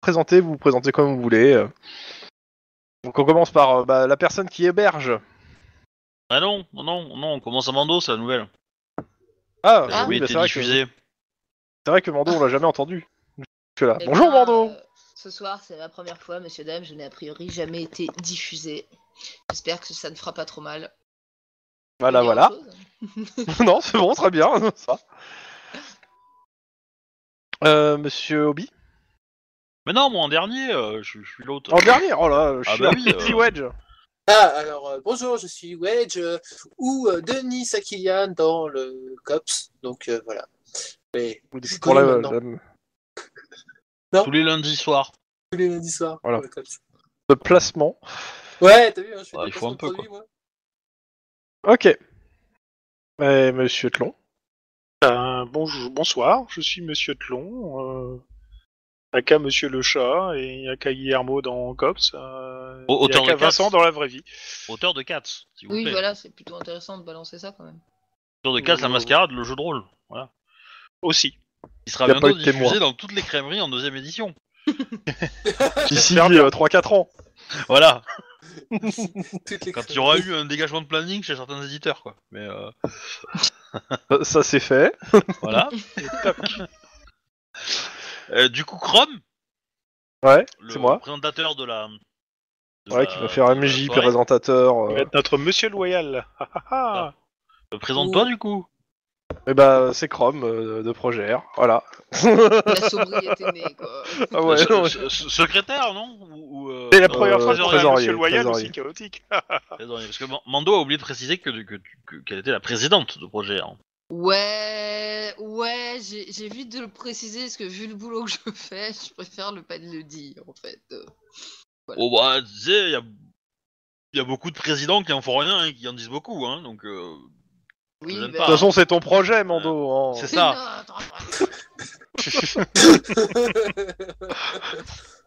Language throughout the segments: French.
présenter, vous vous présentez comme vous voulez. euh. Donc on commence par euh, bah, la personne qui héberge. Ah non, non, non, on commence à Mando, c'est la nouvelle. Ah, oui, bah, c'est vrai, que, diffusé. c'est vrai que Mando, on l'a jamais entendu. Eh Bonjour ben, Mando euh, Ce soir, c'est ma première fois, monsieur, dame. Je n'ai a priori jamais été diffusé. J'espère que ça ne fera pas trop mal. Voilà, voilà. non, c'est bon, très bien, ça. Euh, Monsieur Obi Mais non, moi en dernier, euh, je, je suis l'autre. En dernier Oh là, je Ah suis bah un oui, petit euh. Wedge Ah, alors euh, bonjour, je suis Wedge euh, ou euh, Denis Sakilian dans le COPS. Donc euh, voilà. Mais je suis pour la- maintenant. la- Tous les lundis soirs. tous les lundis soirs. Voilà. dans le COPS. le placement. Ouais, t'as vu, hein, je fais Ouais, des il faut un placements de peu, produits, moi. Ok. Et Monsieur Tlon Ben, bonjour, bonsoir, je suis Monsieur Tlon, euh, aka Monsieur le Chat et aka Guillermo dans Cops, euh, Au- et auteur aka de Cats. Vincent dans la vraie vie. Auteur de Cats, s'il vous Oui, plaît. voilà, c'est plutôt intéressant de balancer ça quand même. Auteur de Cats, la Euh, mascarade, le jeu de rôle. Voilà. Aussi. Il sera Y a pas bientôt eu de témoin. diffusé dans toutes les crèmeries en deuxième édition. D'ici bien. 3-4 ans. Voilà. Toutes les Quand il y aura eu un dégagement de planning chez certains éditeurs, quoi. Mais euh, Ça, ça, c'est fait. voilà. Euh, du coup, Chrome, Ouais, le c'est moi. présentateur de la. de Ouais, la- qui va faire de la MJ, soirée. présentateur. Il Euh... va être notre Monsieur Loyal. Ah, ah, ah. Euh, Présente-toi, du coup. Et bah, c'est Chrome euh, de Projet R. Voilà. La sobriété née, quoi. Ah ouais, non, se- se- secrétaire, non? Ou, ou, euh, C'est la euh, première fois qu'on a un trésorier, Monsieur Loyal trésorier. aussi chaotique. trésorier. Parce que Man- Mando a oublié de préciser que, que, que- qu'elle était la présidente de Projet R. Ouais, ouais, j'ai j'ai vite de le préciser parce que vu le boulot que je fais, je préfère ne pas le dire en fait. Euh, Oh bah, tu sais, il y a, il y a beaucoup de présidents qui en font rien et qui en disent beaucoup, hein, donc... euh, Oui, bah, De toute façon, c'est ton projet, Mando. hein. C'est ça.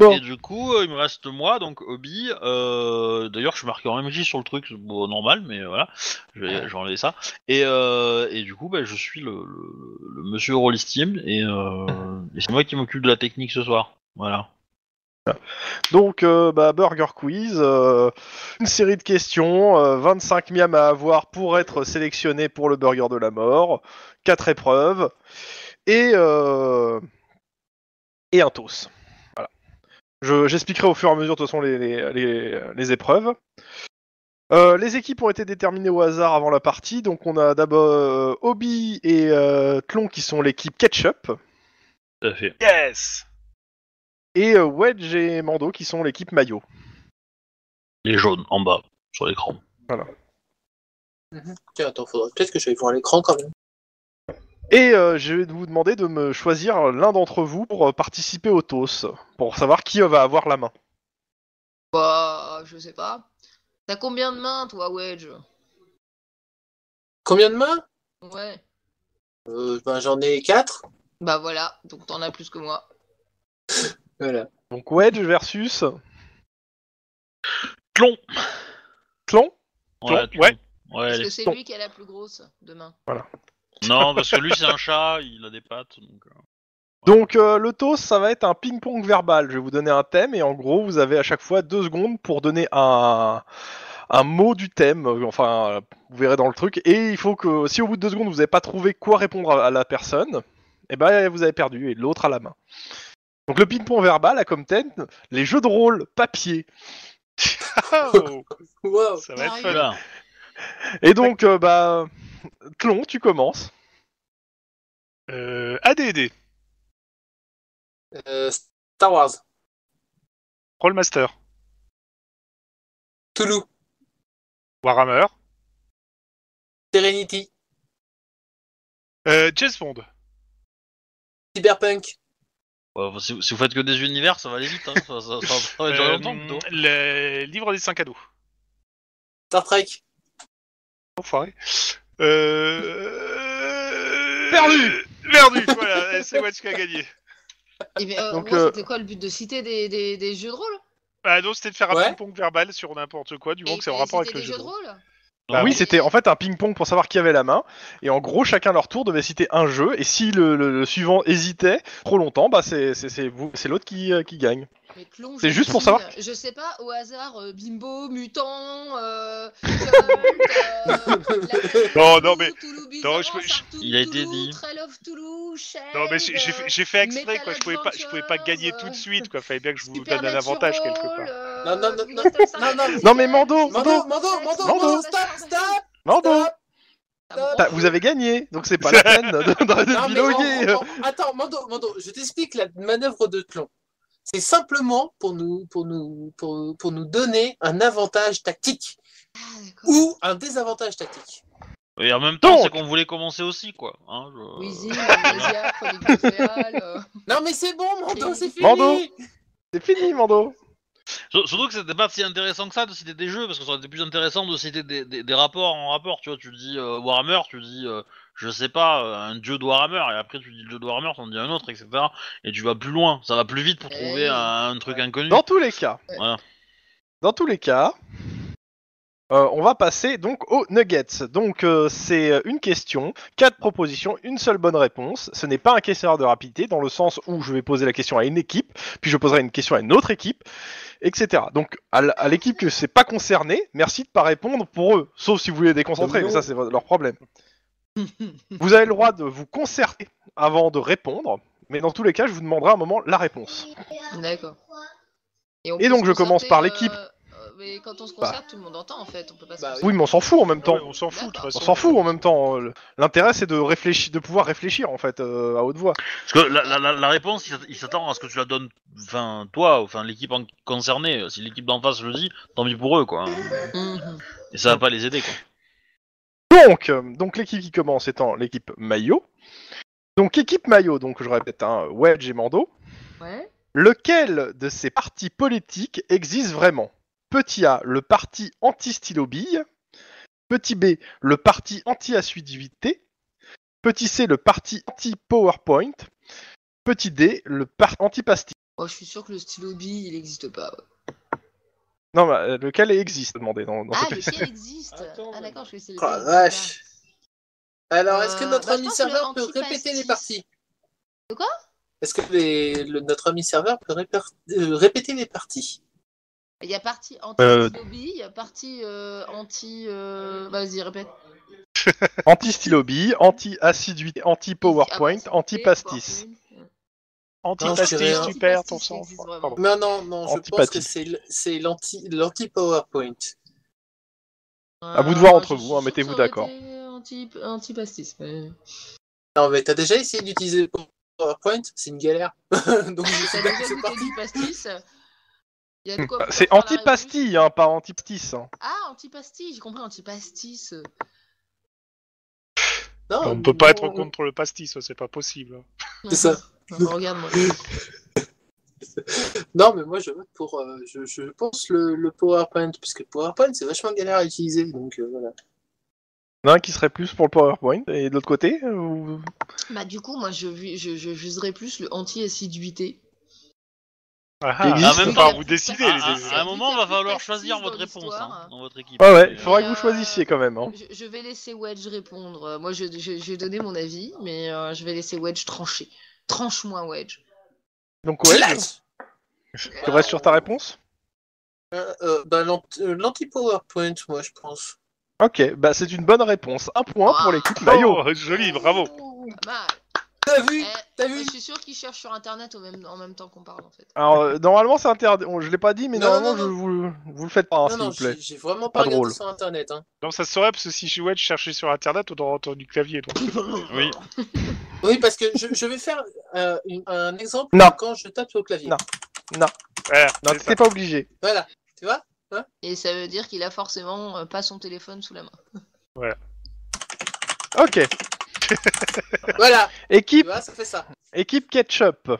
Bon. Et du coup, euh, il me reste moi, donc Obi. Euh, D'ailleurs, je suis marqué en MJ sur le truc, bon, normal, mais voilà, je vais, je vais enlever ça. Et, euh, et du coup, bah, je suis le, le, le monsieur Rollisteam et, et c'est moi qui m'occupe de la technique ce soir. Voilà. Donc, euh, bah, Burger Quiz, une série de questions, euh, 25 miams à avoir pour être sélectionné pour le Burger de la Mort, 4 épreuves, et, et un toast. Voilà. Je- J'expliquerai au fur et à mesure, de toute façon, les, les, les- les épreuves. Euh, les équipes ont été déterminées au hasard avant la partie, donc on a d'abord euh, Obi et euh, Tlon qui sont l'équipe Ketchup, Tout à fait. Yes et euh, Wedge et Mando qui sont l'équipe Mayo. Les jaunes en bas sur l'écran. Mhm. Tiens, attends, faudrait peut-être que j'aille voir l'écran quand même. Et euh, je vais vous demander de me choisir l'un d'entre vous pour euh, participer au TOS, pour savoir qui euh, va avoir la main. Bah, je sais pas. T'as combien de mains, toi, Wedge? Combien de mains? Ouais. euh, ben, J'en ai 4. Bah voilà, donc t'en as plus que moi. Voilà. Donc Wedge versus Tlon Tlon? Ouais, Parce que c'est Bon. lui qui a la plus grosse de main. Non, parce que lui c'est un chat, il a des pattes. Donc, euh, Donc euh, le TOS, ça va être un ping-pong verbal. Je vais vous donner un thème et en gros, vous avez à chaque fois deux secondes pour donner un, un mot du thème. euh, Enfin, vous verrez dans le truc. Et il faut que, si au bout de deux secondes, vous n'avez pas trouvé quoi répondre à, à la personne, eh ben vous avez perdu et l'autre a la main. Donc le ping-pong verbal a comme thème les jeux de rôle papier. Oh, Wow. Ça va être fun. Et donc, euh, bah, Tlon, tu commences. Euh, AD&D, Euh, Star Wars. Rollmaster, Toulouse. Warhammer, Serenity. euh, James Bond, Cyberpunk. ouais, si, vous- si vous faites que des univers, ça va aller vite. Hein. Ça, ça- ça- ça va durer euh, longtemps plutôt. le livre des 5 cadeaux. Star Trek. Enfoiré. Euh... Perdu Perdu, voilà, c'est Watch qui a gagné. Et mais, euh, Donc, gros, euh, c'était quoi le but de citer des, des, des jeux de rôle? Ah non, c'était de faire un Ouais. ping-pong verbal sur n'importe quoi, du moment que c'est en rapport avec le jeu. de rôle? Bah oui, oui. c'était en fait un ping-pong pour savoir qui avait la main. Et en gros, chacun leur tour devait citer un jeu. Et si le, le- le suivant hésitait trop longtemps, bah c'est c'est- c'est vous- c'est l'autre qui, euh, qui gagne. C'est juste pour savoir. Je sais pas, au hasard, euh, Bimbo, Mutant, euh, euh, Non, non, mais- Toulouse, non, je je- Il a été dit. Toulouse, Non, mais j'ai fait, exprès, quoi. Je pouvais pas, je pouvais pas gagner tout de suite, quoi. Fallait bien que je vous donne un avantage quelque part. euh, Non, non, non, non, non, non, Non, mais Mando, Mando, Mando, Mando, Mando, Mando. Mando, stop, stop, Mando, stop. Ah bon t'as- vous avez gagné, donc c'est pas la peine de, de, Non, mais attends, Mando, Mando, je t'explique la manœuvre de Clon. C'est simplement pour nous, pour nous, pour, pour nous donner un avantage tactique Ah, ou un désavantage tactique. Et en même temps, c'est qu'on voulait commencer aussi, quoi. Hein, je- Wheezy, Chronique Féal, euh, Non, mais c'est bon, Mando, c'est fini. Mando. C'est fini, Mando. Sur- Surtout que c'était pas si intéressant que ça de citer des jeux, parce que ça aurait été plus intéressant de citer des, des- des rapports en rapport. Tu vois, tu dis euh, Warhammer, tu dis, euh, je sais pas, euh, un dieu de Warhammer, et après tu dis le dieu de Warhammer, t'en dis un autre, etc. Et tu vas plus loin, ça va plus vite pour trouver Eh. un, un truc inconnu. Dans tous les cas, Voilà. dans tous les cas, euh, on va passer donc aux nuggets. Donc euh, c'est une question, quatre propositions, une seule bonne réponse. Ce n'est pas un questionnaire de rapidité dans le sens où je vais poser la question à une équipe, puis je poserai une question à une autre équipe, etc. Donc à l'équipe que c'est pas concerné, merci de pas répondre pour eux, sauf si vous voulez les déconcentrer, mais ça c'est leur problème. Vous avez le droit de vous concerter avant de répondre, mais dans tous les cas, je vous demanderai à un moment la réponse. D'accord. on Et peut donc, se je commence concerter, par l'équipe. euh, euh, mais quand on se Bah. concerte, tout le monde entend en fait. On peut pas se Bah. Oui, mais on s'en fout en même temps. Ouais, on s'en fout de toute D'accord. On façon. s'en fout en même temps. euh, L'intérêt c'est de réfléchir, de pouvoir réfléchir en fait euh, à haute voix. Parce que la, la- la- la réponse, il s'att- il s'attend à ce que tu la donnes, enfin, toi, enfin, l'équipe en- concernée. Si l'équipe d'en face le dit, tant pis pour eux, quoi. Mhm. Et ça va pas les aider, quoi. Donc, euh, donc l'équipe qui commence étant l'équipe Maillot. Donc équipe Maillot, donc je répète, hein, Wedge et Mando. Ouais. Lequel de ces partis politiques existe vraiment? Petit A, le parti anti-stylo bille. Petit B, le parti anti-assiduité. Petit C, le parti anti-PowerPoint. Petit D, le parti anti-pastille. Oh, je suis sûr que le stylo bille, il existe pas. ouais. Non, bah, euh, lequel existe demandez dans, dans Ah, lequel existe Attends, Ah, d'accord, je vais essayer Oh lequel vache. Alors, est-ce que Euh, notre bah, je ami pense que le serveur peut répéter anti-pastis. les parties De quoi? Est-ce que les- le- notre ami serveur peut répar- euh, répéter les parties? Il y a partie Euh. anti-stylo bille, il y a partie euh, anti. euh, Vas-y, répète. Anti-stylo anti-assiduité, anti-PowerPoint, Ah, anti-pastis. PowerPoint. Anti-pastis, Non, je dirais tu perds ton anti-pastis sang. Non, non, non, je pense que c'est l'anti-PowerPoint. À vous de voir Euh, entre vous, hein, mettez-vous d'accord. anti-pastis. non, mais t'as déjà essayé d'utiliser PowerPoint? C'est une galère. Donc, je sais T'as pas déjà c'est goûté parti. du pastis? Il y a de quoi Bah, C'est anti-pastille, hein, pas anti-pastis. hein. Ah, anti-pastis, j'ai compris anti-pastis. Non, On peut pas être contre le pastis, ça, c'est pas possible. C'est ça. Non, Regarde-moi. Non, mais moi je vote pour. euh, je, je pense le, le PowerPoint, parce que PowerPoint c'est vachement galère à utiliser. Donc euh, voilà. Il y en a un qui serait plus pour le PowerPoint, et de l'autre côté, euh, Bah, du coup, moi, je, je, je viserais plus le anti-assiduité. Ah, Il existe. ah, même enfin, temps- vous décidez. À, les- à- à un moment, va falloir choisir dans votre réponse hein, dans votre équipe. Ouais, ouais, il faudra que euh, vous choisissiez quand même. hein. Je, je vais laisser Wedge répondre. Euh, Moi, je, je, je vais donner mon avis, mais euh, je vais laisser Wedge trancher. Tranche-moi, Wedge. Donc ouais, Clash tu restes sur ta réponse Euh, euh, bah, euh, L'anti-PowerPoint, moi je pense. Ok, bah c'est une bonne réponse. Un point pour Ah. l'équipe Maillot. Oh, joli, bravo. Pas mal. T'as vu Eh, vu je suis sûr qu'il cherche sur internet au même, en même temps qu'on parle en fait. Alors euh, normalement c'est interdit, on- je l'ai pas dit, mais Non, normalement non, je vous, vous le faites pas, hein, Non, s'il non, vous plaît. j'ai vraiment Pas pas, regardé drôle. sur internet. Hein. Non, ça se saurait parce que si je cherchais sur internet, on aurait entendu clavier. Donc. Oui. Oui, parce que je, je vais faire euh, un exemple Non. quand je tape sur le clavier. Non. Voilà, Non, c'est ça. t'es pas obligé. Voilà, tu vois Et ça veut dire qu'il a forcément euh, pas son téléphone sous la main. Ok, Voilà, tu équipe, vois, ça fait ça. équipe ketchup.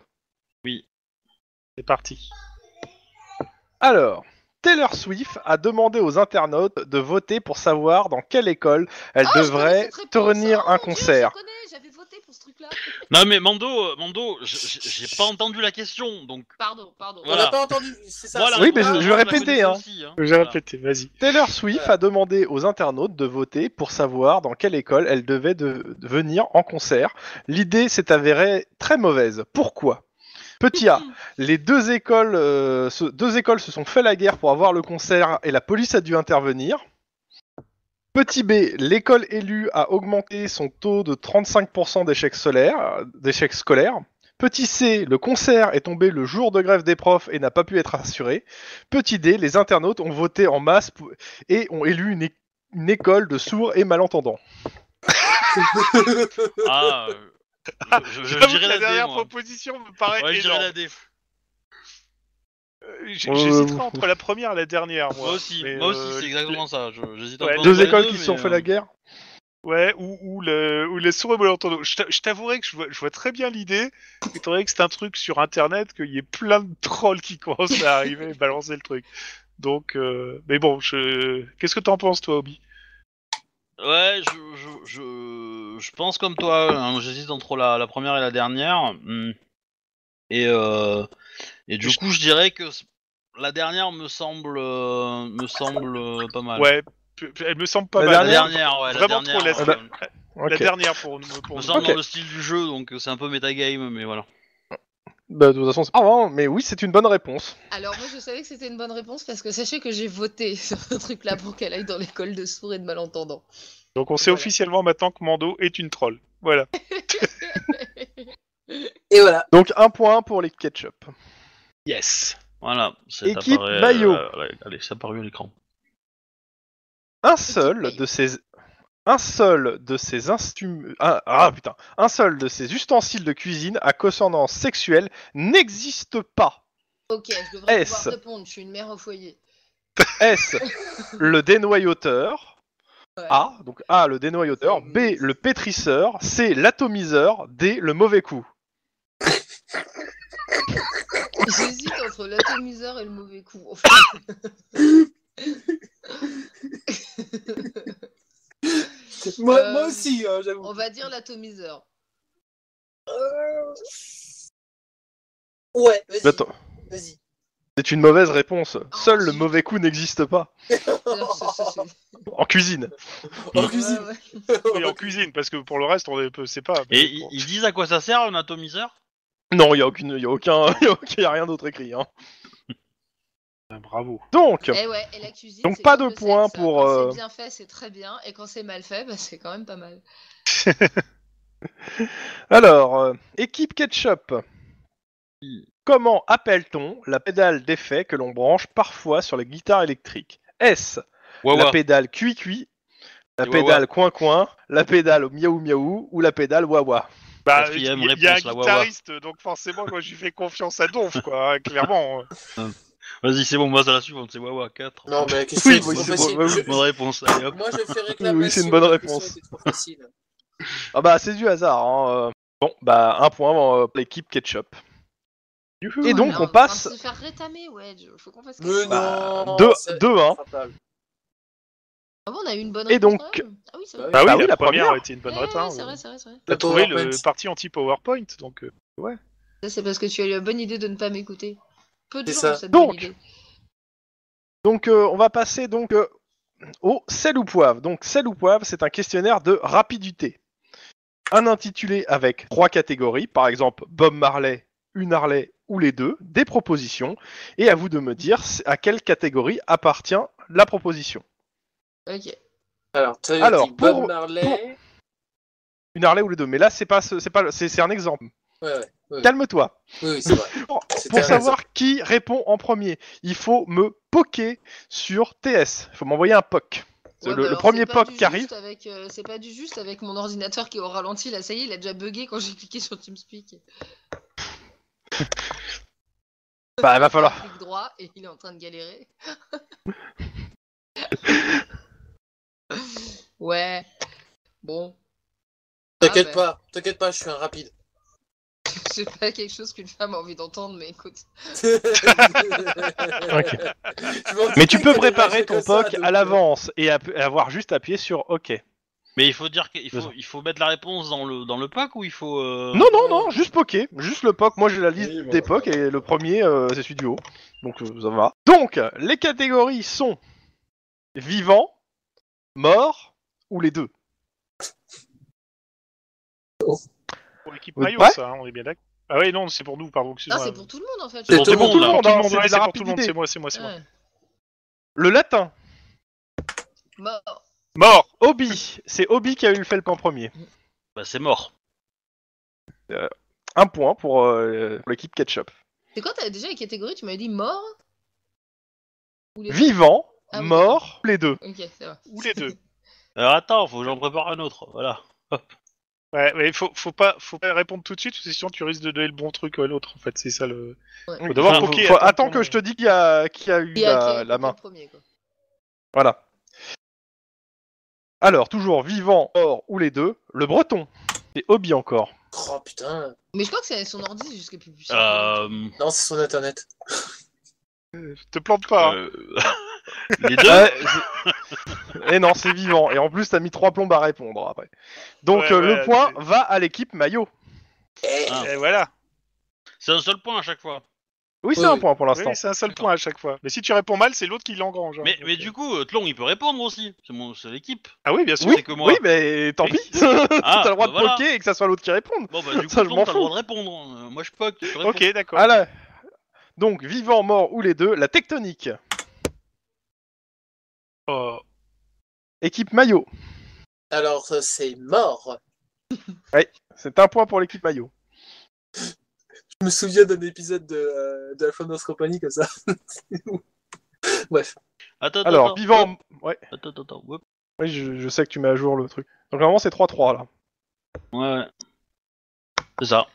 C'est parti. Alors, Taylor Swift a demandé aux internautes de voter pour savoir dans quelle école elle Ah, devrait tenir un Dieu, Non mais Mando, euh, Mando, j'ai pas entendu la question, donc Pardon, pardon. On n'a pas entendu, ça. voilà. Oui, mais je- je vais répéter, hein. aussi, hein. J'ai Voilà. répété, vas-y. Taylor Swift a demandé aux internautes de voter pour savoir dans quelle école elle devait de- de venir en concert. L'idée s'est avérée très mauvaise. Pourquoi? Petit A, les deux écoles, euh, se, deux écoles se sont fait la guerre pour avoir le concert et la police a dû intervenir. Petit B, l'école élue a augmenté son taux de 35% d'échecs solaires- d'échecs scolaires. Petit C, le concert est tombé le jour de grève des profs et n'a pas pu être assuré. Petit D, les internautes ont voté en masse pour- et ont élu une, école de sourds et malentendants. Ah, euh, je, je, je dirais la la D, dernière moi. proposition me paraît Ouais, je dirais la D. Euh, j- Euh, J'hésiterais entre la première et la dernière, moi. Moi aussi, Mais, moi aussi, euh, c'est exactement ça. J'hésite Ouais, Deux écoles qui se sont fait euh, la guerre Ouais, ou, ou le, ou les sourds et malentendants. Je t'a- je t'avouerai que je vois, je vois très bien l'idée, étant donné que c'est un truc sur internet, qu'il y ait plein de trolls qui commencent à arriver et balancer le truc. Donc, euh, mais bon, je... qu'est-ce que t'en penses, toi, Obi? Ouais, je, je, je, je pense comme toi. hein, J'hésite entre la, la première et la dernière. hmm. Et, euh, et du Je- coup, je dirais que la dernière me semble, euh, me semble euh, pas mal. Ouais, elle me semble pas La mal. La dernière, ouais, la Vraiment dernière. trop la- ouais, Ah me La Ok. dernière pour nous. Pour nous. semble Ok. dans le style du jeu, donc euh, c'est un peu metagame, mais voilà. Bah, de toute façon, c'est pas vraiment, mais oui, c'est une bonne réponse. Alors moi je savais que c'était une bonne réponse parce que sachez que j'ai voté sur ce truc-là pour qu'elle aille dans l'école de sourds et de malentendants. Donc on sait Voilà. officiellement maintenant que Mando est une troll. Voilà. Et voilà. Donc, un point pour les ketchup. Yes. Voilà. Équipe apparu, maillot. euh, allez, ça apparu à l'écran. Un seul de ces. Un seul de ces instum... ah, ah, putain, un seul de ces ustensiles de cuisine à consonance sexuelle n'existe pas. ok, je devrais S. pouvoir répondre, je suis une mère au foyer. S. le dénoyauteur. Ouais. A. Donc A. Le dénoyauteur. B. Le pétrisseur. C. L'atomiseur. D. Le mauvais coup. J'hésite entre l'atomiseur et le mauvais coup. en fait. Moi, Euh, moi aussi, hein, j'avoue. On va dire l'atomiseur. Euh, Ouais, vas-y. Attends, Vas-y. C'est une mauvaise réponse. Seul le mauvais coup n'existe pas. En cuisine. En cuisine. Ouais, ouais. Oui, en cuisine, parce que pour le reste, on ne sait pas. mais Et ils disent à quoi ça sert un atomiseur? Non, il y a aucune, y a aucun, y a aucun- y a rien d'autre écrit. Hein. Ah, Bravo. Donc, Eh ouais, et la cuisine. Donc pas de points hein. pour, Quand euh, c'est bien fait, c'est très bien, et quand c'est mal fait, bah, c'est quand même pas mal. alors, euh, équipe ketchup. Comment appelle-t-on la pédale d'effet que l'on branche parfois sur les guitares électriques? Est-ce la pédale cui-cui, la pédale coin-coin, la pédale miaou-miaou ou la pédale wawa bah, il y, a un guitariste, donc forcément, moi, j'y fais confiance à Donf, quoi, hein, clairement. Hein. Euh, vas-y, c'est bon, moi, à la suivante, c'est Wawa 4. Non, mais qu'est-ce que c'est Bonne réponse, Moi, je fais réclamer. Oui, c'est une bonne réponse. Ah bah, c'est du hasard, hein. Euh. Bon, bah, un point pour euh, l'équipe Ketchup. Et donc, on passe... On va se faire rétamer, ouais, faut qu'on fasse quelque chose. Bah, 2-1. Ah bon, on a eu une bonne Et donc- quand même? Ah oui, c'est vrai. Bah Bah oui, Bah oui, la, la première, première. a été une bonne Ouais, réponse. c'est vrai, c'est vrai, c'est vrai. T'as trouvé le PowerPoint. parti anti-PowerPoint, donc... euh, Ça, c'est parce que tu as eu la bonne idée de ne pas m'écouter. Peu de C'est gens ça. ont cette Donc, bonne idée. Donc euh, on va passer donc euh, au sel ou poivre. Donc sel ou poivre, c'est un questionnaire de rapidité. Un intitulé avec trois catégories, par exemple Bob Marley, une Harley ou les deux, des propositions, et à vous de me dire à quelle catégorie appartient la proposition. Ok. Alors, tu as Alors, dit Bob pour- Marley. Une Harley ou les deux, mais là c'est pas ce- c'est pas c'est c'est un exemple. Ouais, ouais. Oui, Calme-toi. oui, oui, c'est vrai. Pour, C'était pour un savoir qui répond en premier, il faut me poker sur TS. Il faut m'envoyer un POC. C'est Ouais, le, bah le alors, premier c'est pas POC du qui arrive. Avec, euh, c'est pas du juste avec mon ordinateur qui est au ralenti. Là, ça y est, il a déjà bugué quand j'ai cliqué sur TeamSpeak. Bah, va falloir. Clic droit et il est en train de galérer. ouais. Bon. T'inquiète Ah, bah. pas, t'inquiète pas, je suis un rapide. C'est pas quelque chose qu'une femme a envie d'entendre, mais écoute. Mais tu peux préparer ton POC à l'avance et avoir juste appuyé sur OK. Mais il faut dire qu'il faut, il faut mettre la réponse dans le dans le pack ou il faut. euh, Non, non, non, juste poké, juste le POC. Moi j'ai la liste Oui, voilà. des POC et le premier euh, c'est celui du haut. Donc euh, ça va. Donc, les catégories sont vivant, mort ou les deux? Pour l'équipe maillot, prêts ça, hein, on est bien d'accord. Ah oui, non, c'est pour nous, pardon, Non, excuse-moi. c'est pour tout le monde en fait. C'est pour tout le monde, là. Tout le hein, monde, c'est ouais, pour tout le monde, c'est moi, c'est moi, c'est moi. Ouais. Le latin, Mort. Mort Obi, c'est Obi qui a eu le felp en premier. Bah c'est mort. Un point pour, euh, pour l'équipe Ketchup. C'est quoi t'as déjà les catégories? Tu m'avais dit mort? Ou les- Vivant, Ah oui. mort, les deux. Ok, ça va. Ou les deux. Alors attends, faut que j'en prépare un autre. Voilà. Ouais, mais faut, faut pas, faut pas répondre tout de suite, parce que sinon tu risques de donner le bon truc à l'autre. En fait, c'est ça le. Ouais. Oui, d'abord enfin, poker, faut- attends que je te dis qui a, qui a eu Qui a- qui la, a- la qui main. premier, quoi. Voilà. Alors, toujours vivant, mort ou les deux. Le breton, c'est Obi encore. Oh putain. Mais je crois que c'est son ordi jusqu'à plus puissant. Euh, Non, c'est son internet. Te plante pas. hein. euh, les deux. Ouais, je- Et non, c'est vivant. Et en plus, t'as mis trois plombes à répondre après. Donc, Ouais, euh, ouais, le point c'est- va à l'équipe maillot. Eh, Ah. Et voilà. C'est un seul point à chaque fois. Oui, c'est Oui, un point pour Oui, l'instant. c'est un seul point à chaque fois. Mais si tu réponds mal, c'est l'autre qui l'engrange. hein. Mais, euh, du coup, euh, Tlon, il peut répondre aussi. C'est mon, c'est l'équipe. Ah oui, bien sûr. Oui, c'est que moi. oui, mais tant pis. Ah, t'as le droit bah de voilà. poker et que ça soit l'autre qui réponde. Bon bah du coup, Ça, je m'en t'as le fous. droit de répondre. Euh, moi je poke, tu réponds. Ok, d'accord. Voilà. Donc, vivant, mort ou les deux, la tectonique. Oh. Équipe maillot. Alors, euh, c'est mort. C'est un point pour l'équipe maillot. Je me souviens d'un épisode de, euh, de la Flanders Company comme ça. Bref. Attends, Alors, attends, vivant. Ouais, Attends, attends, attends. Hop. oui, je, je sais que tu mets à jour le truc. Donc, normalement, c'est 3-3 là. Ouais, ouais. C'est ça.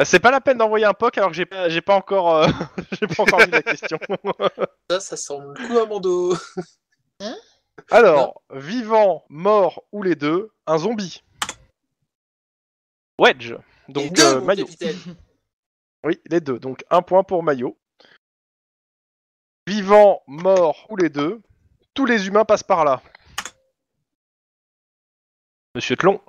Euh, C'est pas la peine d'envoyer un POC alors que j'ai pas, j'ai pas encore, euh, j'ai pas encore vu la question. Ça, ça sent le coup à mon dos. Alors, vivant, mort ou les deux, un zombie. Wedge. Les Donc, deux, euh, maillot. Oui, les deux. Donc, un point pour maillot. Vivant, mort ou les deux, tous les humains passent par là. Monsieur Tlon.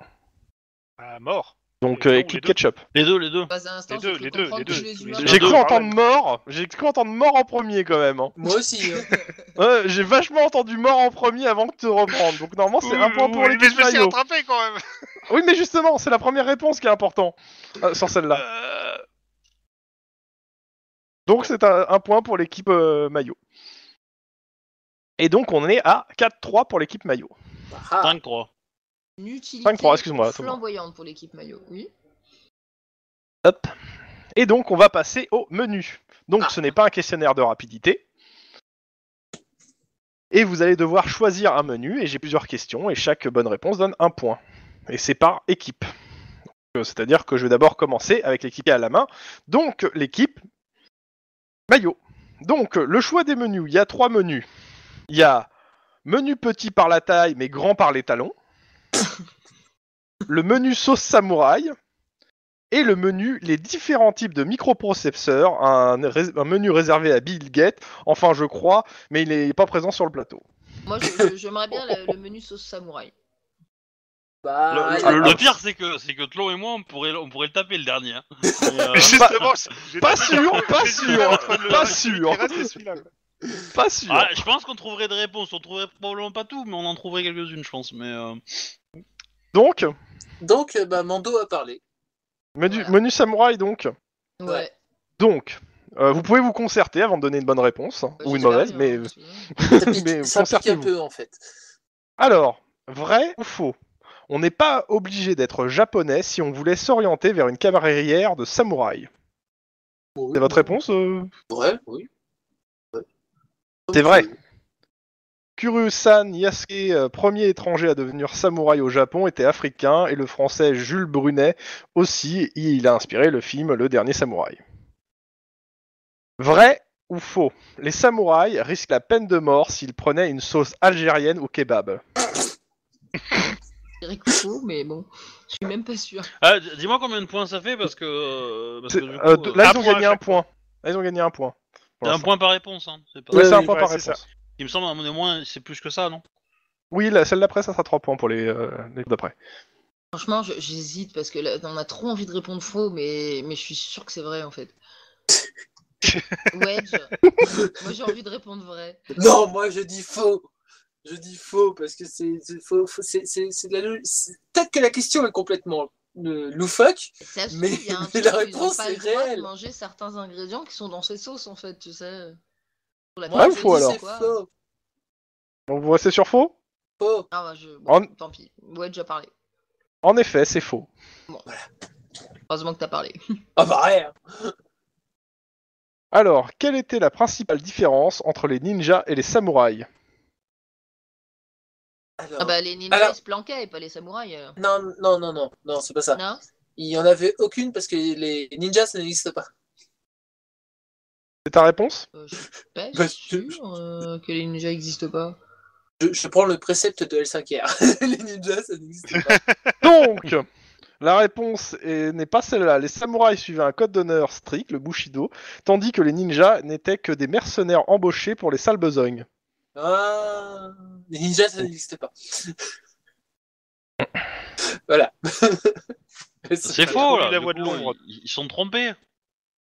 Ah, mort. Donc, Les euh, les ketchup. Les deux, les deux. Un instant, Les deux, j'ai cru les deux, comprendre les que deux, les tous humains- les deux. J'ai deux, cru entendre mort. J'ai cru entendre mort en premier quand même. hein. Moi aussi. hein. Ouais, j'ai vachement entendu mort en premier avant de te reprendre. Donc normalement c'est un point pour Oui, Mais l'équipe je me suis maillot. rattrapé quand même. Oui mais justement c'est la première réponse qui est important euh, sur celle-là. Euh, Donc c'est un, un point pour l'équipe euh, maillot. Et donc on est à 4-3 pour l'équipe maillot. Ah, 5-3. Une utilité 5-3, excuse-moi, Thomas. flamboyante pour l'équipe maillot, oui. Hop. Et donc on va passer au menu. Donc Ah. ce n'est pas un questionnaire de rapidité. Et vous allez devoir choisir un menu et j'ai plusieurs questions et chaque bonne réponse donne un point. Et c'est par équipe. Donc, euh, C'est-à-dire que je vais d'abord commencer avec l'équipe à la main. Donc l'équipe maillot. Donc le choix des menus, il y a trois menus. Il y a menu petit par la taille mais grand par les talons. Le menu sauce samouraï et le menu les différents types de microprocesseurs, un, menu réservé à Bill Gates, enfin je crois, mais il n'est pas présent sur le plateau. Moi, j'aimerais bien le, le menu sauce samouraï. bah, Le, allez. le- le pire, c'est que, c'est que Tlon et moi, on pourrait, on pourrait le taper le dernier. hein. Euh, justement, pas sûr, pas j'ai sûr, pas sûr. Pas sûr. ah, je pense qu'on trouverait des réponses. On trouverait probablement pas tout, mais on en trouverait quelques-unes, je pense. Mais euh, Donc, Donc, euh, bah, Mando a parlé. menu, Voilà. menu samouraï donc. Ouais. Donc, euh, vous pouvez vous concerter avant de donner une bonne réponse, Bah, ou une mauvaise, mais... hein, Ça pique, Mais ça pique un concertez-vous. peu, en fait. Alors, vrai ou faux? On n'est pas obligé d'être japonais si on voulait s'orienter vers une carrière de samouraï. Oui, C'est votre réponse euh? Vrai, oui. Ouais. C'est vrai. Kuryu-san Yasuke, euh, premier étranger à devenir samouraï au Japon, était africain et le français Jules Brunet aussi, il a inspiré le film Le Dernier Samouraï. Vrai ou faux? Les samouraïs risquent la peine de mort s'ils prenaient une sauce algérienne au kebab. Je dirais que faux, mais bon, je suis même pas sûr. ah, d- dis-moi combien de points ça fait parce que, euh, parce que C'est- du euh, coup, euh, là, ils ont gagné un point. Là, ils ont gagné un point. pour c'est un l'instant. point par réponse. Hein. C'est pas... Ouais, Ouais, c'est un oui, point ouais, par c'est réponse. Il me semble à mon moins, c'est plus que ça, non? Oui, la, celle d'après, ça sera 3 points pour les, euh, les d'après. Franchement, je- j'hésite parce que là, on a trop envie de répondre faux, mais, mais je suis sûr que c'est vrai en fait. Wedge, moi j'ai envie de répondre vrai. Non, moi je dis faux. Je dis faux parce que c'est c'est faux. faux, c'est- c'est- c'est de la lo- c'est- Peut-être que la question est complètement euh, loufoque. Mais- trouve, il y a un mais truc la ils ont réponse pas est le droit réelle. de manger certains ingrédients qui sont dans ces sauces en fait, tu sais. La Vrai ou pizza, faux, alors c'est quoi. faux. Donc vous restez sur faux Faux. Ah bah je... bon, En- tant pis. Wedge a parlé. En effet, c'est faux. Heureusement que t'as parlé. Ah bah rien. Alors, quelle était la principale différence entre les ninjas et les samouraïs? Alors, Ah bah les ninjas Alors- ils se planquaient et pas les samouraïs alors. Non, non, non, non, non, c'est pas ça. Non? Il y en avait aucune parce que les ninjas ça n'existe pas. C'est ta réponse? Euh, Je suis pas Bah, sûr euh, que les ninjas n'existent pas. Je, je prends le précepte de L5R. les ninjas ça n'existe pas. Donc, la réponse est- n'est pas celle-là. Les samouraïs suivaient un code d'honneur strict, le Bushido, tandis que les ninjas n'étaient que des mercenaires embauchés pour les sales besognes. Ah, les ninjas ça n'existe pas. voilà. C'est faux là. la voix de. Ils, ils sont trompés.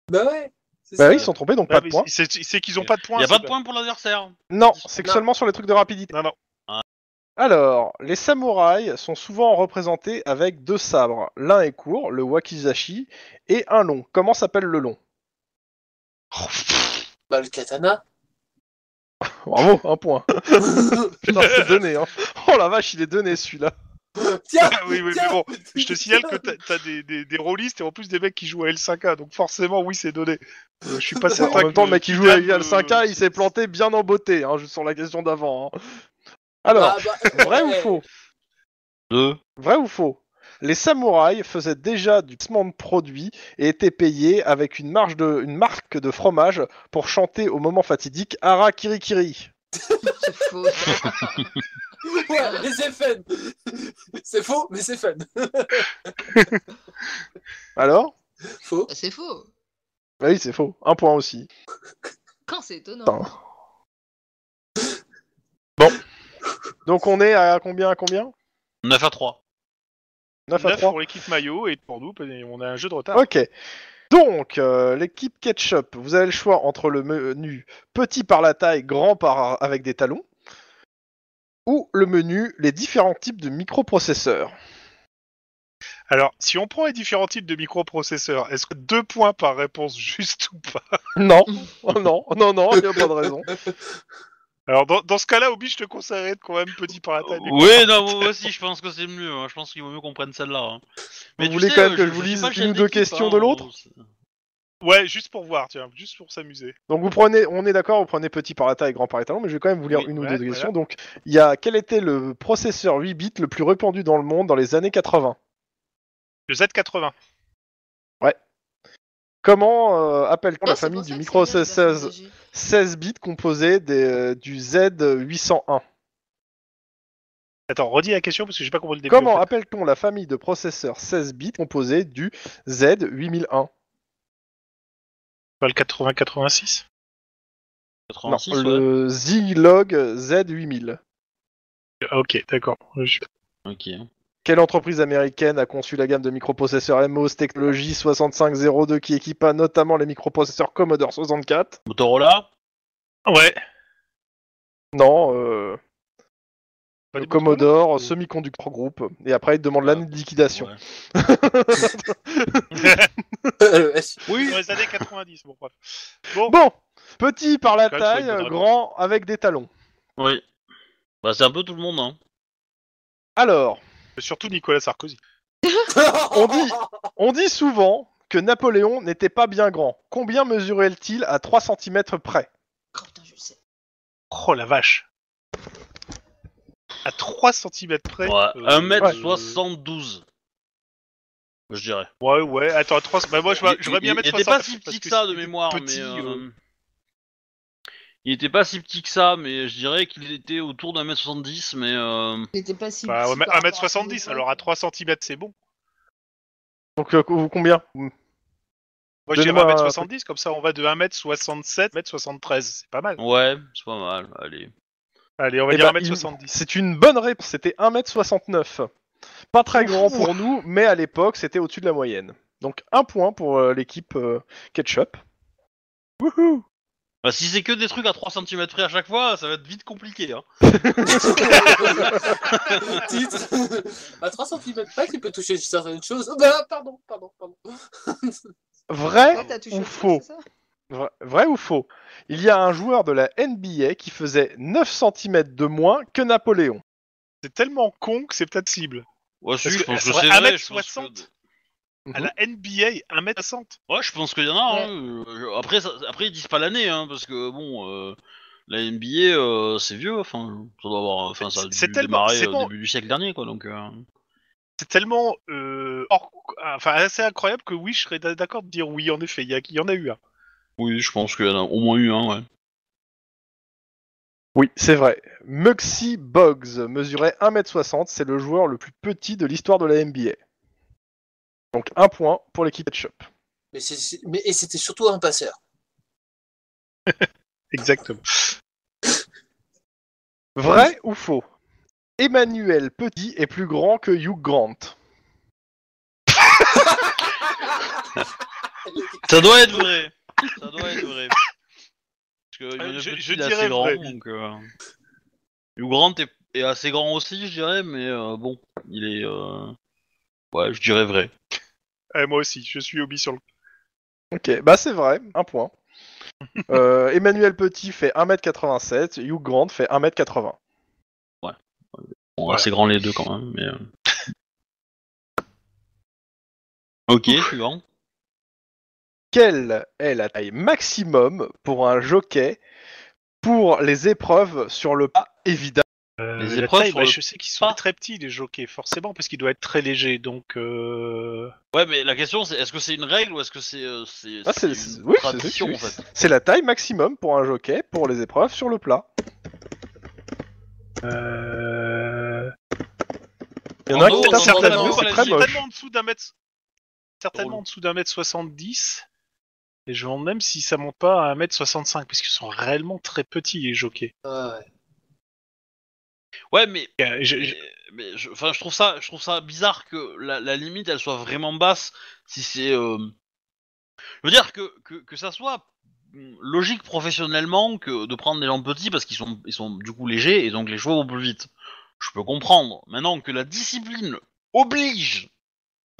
Bah ouais. Bah oui, ils sont trompés, donc Ouais, pas de points. c'est- qu'ils ont pas de points. Il y a pas de points pour l'adversaire. Non, c'est que seulement sur les trucs de rapidité. Non, non. Alors, les samouraïs sont souvent représentés avec deux sabres. L'un est court, le wakizashi, et un long. Comment s'appelle le long? Bah le katana. Bravo, un point. Putain, c'est donné, hein. Oh la vache, il est donné celui-là. Tiens, Ah oui, oui, tiens. mais bon, je te signale que t'as des, des, des rôlistes et en plus des mecs qui jouent à L5A, donc forcément, oui, c'est donné. Euh, je suis pas En certain même temps, le mec qui joue à Zidane, le 5K, euh, il s'est planté bien en beauté, hein, juste sur la question d'avant. hein. Alors, Ah, bah, vrai ou faux? Deux. Vrai ou faux? Les samouraïs faisaient déjà du placement de produits et étaient payés avec une, marge de, une marque de fromage pour chanter au moment fatidique Hara Kirikiri. C'est faux. Ouais, mais c'est fun. C'est faux, mais c'est fun. Alors Faux. Bah, c'est faux. Bah Oui, c'est faux. Un point aussi. Quand c'est étonnant. Bon. Donc on est à combien à combien? 9 à 3. 9 à 9 3 pour l'équipe maillot et pour nous, on a un jeu de retard. Ok. Donc, euh, l'équipe Ketchup, vous avez le choix entre le menu petit par la taille, grand par avec des talons, ou le menu les différents types de microprocesseurs. Alors, si on prend les différents types de microprocesseurs, est-ce que deux points par réponse juste ou pas? Non, oh non, non, non, il n'y a pas de raison. Alors, dans, dans ce cas-là, Obi, je te conseillerais de quand même petit par la taille. mais- Oui, non, moi aussi, je pense que c'est mieux. hein. Je pense qu'il vaut mieux qu'on prenne celle-là. hein. Vous tu voulez sais, quand même euh, que je vous lise une ou deux questions hein, de l'autre? Euh, Ouais, juste pour voir, tiens, juste pour s'amuser. Donc vous prenez, on est d'accord, vous prenez petit par la taille, grand par les talons, mais je vais quand même vous lire Oui, une ou ouais, deux questions. voilà. Donc, il y a quel était le processeur 8 bits le plus répandu dans le monde dans les années 80 Le Z80. Comment euh, appelle-t-on Ouais, la c'est famille du personnes âgées. 16 bits composé des, euh, du Z801 Attends, redis la question parce que j'ai pas compris le début. Comment en fait. appelle-t-on la famille de processeurs 16 bits composée du Z8001 Pas le 8086 Non, 86, ouais. le Zilog Z8000. Ah, Ok, d'accord. Je- Ok. Quelle entreprise américaine a conçu la gamme de microprocesseurs MOS Technology 6502 qui équipa notamment les microprocesseurs Commodore 64 Motorola? Ouais. Non, euh, Commodore Motorola Semiconductor Group. Et après, il demande l'année de liquidation. Ouais. Oui, dans les années 90, bon bref. Bon, Bon, petit par la taille, grand avec des talons. Oui. Bah, c'est un peu tout le monde, hein. Alors, surtout Nicolas Sarkozy. On dit- on dit souvent que Napoléon n'était pas bien grand. Combien mesurait-il à 3 cm près? Oh, putain, je le sais. Oh la vache. À 3 cm près. Ouais. euh, 1m72. Je dirais. Ouais, ouais, attends, 3... bah, moi j'aurais bien mettre il était 60, pas si petit que ça de mémoire, petit, mais. euh, euh, Il était pas si petit que ça, mais je dirais qu'il était autour d'un mètre 70, mais. Euh... Il était pas si Bah, petit ouais, par rapport à 1m70, son alors à 3 cm c'est bon. Donc, euh, vous combien? Moi je dirais Donnez-moi un 1m70, comme ça on va de 1m67 à 1m73, c'est pas mal. Ouais, c'est pas mal, allez. Allez, on va Eh dire ben, 1m70. il- C'est une bonne réponse, c'était 1m69. Pas très grand pour nous, mais à l'époque, c'était au-dessus de la moyenne. Donc un point pour euh, l'équipe euh, Ketchup. Wouhou Bah, si c'est que des trucs à 3 cm près à chaque fois, ça va être vite compliqué. Hein. Titre. À 3 cm près, tu peux toucher certaines choses. Oh, bah, pardon, pardon, pardon. Vrai Ouais, t'as touché ou faux truc, c'est ça? Vrai, vrai ou faux? Il y a un joueur de la NBA qui faisait 9 cm de moins que Napoléon. C'est tellement con que c'est peut-être cible. Ouais, si, je pense que va c'est vrai. Je pense 1m60. que... À la NBA, 1m60. Ouais, je pense qu'il y en a. hein. Euh, Après, ça- après, ils disent pas l'année, hein, parce que bon, euh, la NBA, euh, c'est vieux. Enfin, ça doit avoir, enfin, ça a dû tellement- démarrer c'est au bon. début du siècle dernier, quoi. Donc, euh, C'est tellement euh, hors- enfin, assez incroyable que oui, je serais d'accord de dire oui, en effet, il y, y en a eu un. Oui, je pense qu'il y en a au moins eu un, ouais. Oui, c'est vrai. Muxy Boggs mesurait 1m60, c'est le joueur le plus petit de l'histoire de la NBA. Donc un point pour l'équipe Ketchup. Mais c'est- c'est- mais, et c'était surtout un passeur. Exactement. Vrai ou faux? Emmanuel Petit est plus grand que Hugh Grant. Ça doit être vrai. Ça doit être vrai. Parce que il y en a Euh, je- petit, je il est dirais assez grand, vrai. donc. Euh... Hugh Grant est, est assez grand aussi, je dirais, mais euh, bon, il est. Euh... Ouais, je dirais vrai. Euh, moi aussi, je suis hobby sur le. Ok, bah c'est vrai, un point. Euh, Emmanuel Petit fait 1m87, Hugh Grant fait 1m80. Bon, Ouais. assez grand les deux quand même, mais. euh. Ok, suivant. Quelle est la taille maximum pour un jockey pour les épreuves sur le pas évidemment Euh, Les épreuves taille, sur bah, le je sais qu'ils sont pas. très petits, les jockeys, forcément, parce qu'il doit être très léger. Donc, euh... Ouais, mais la question c'est est-ce que c'est une règle ou est-ce que c'est euh, Ah, une oui, c'est- tradition c'est- en fait? C'est la taille maximum pour un jockey pour les épreuves sur le plat. euh, Il y en a qui certainement, en dessous d'un mètre. Certainement en dessous d'un mètre 70. Et je me demande même si ça monte pas à un mètre 65, parce qu'ils sont réellement très petits, les jockeys. Ouais, ouais. Ouais, mais Euh, je- je- mais, mais je, enfin, je trouve ça, je trouve ça bizarre que la, la limite elle soit vraiment basse. Si c'est, euh... je veux dire que, que que ça soit logique professionnellement que de prendre des gens petits parce qu'ils sont ils sont du coup légers et donc les chevaux vont plus vite. Je peux comprendre. Maintenant que la discipline oblige.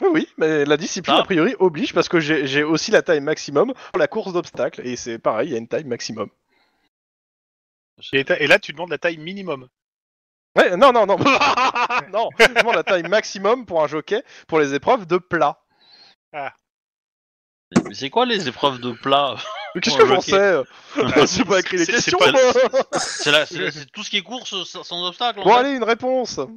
Oui, mais la discipline, Ah. a priori, oblige parce que j'ai aussi la taille maximum pour la course d'obstacles et c'est pareil, il y a une taille maximum. Et, là, tu demandes la taille minimum. Ouais, non, non, non, non, je demande la taille maximum pour un jockey pour les épreuves de plat. Mais, mais c'est quoi les épreuves de plat Mais Qu'est-ce que j'en sais euh, Ah, J'ai pas écrit les c'est- c'est questions, C'est la- c'est la- c'est tout ce qui est course sans obstacle. en Bon, fait. allez, une réponse Euh,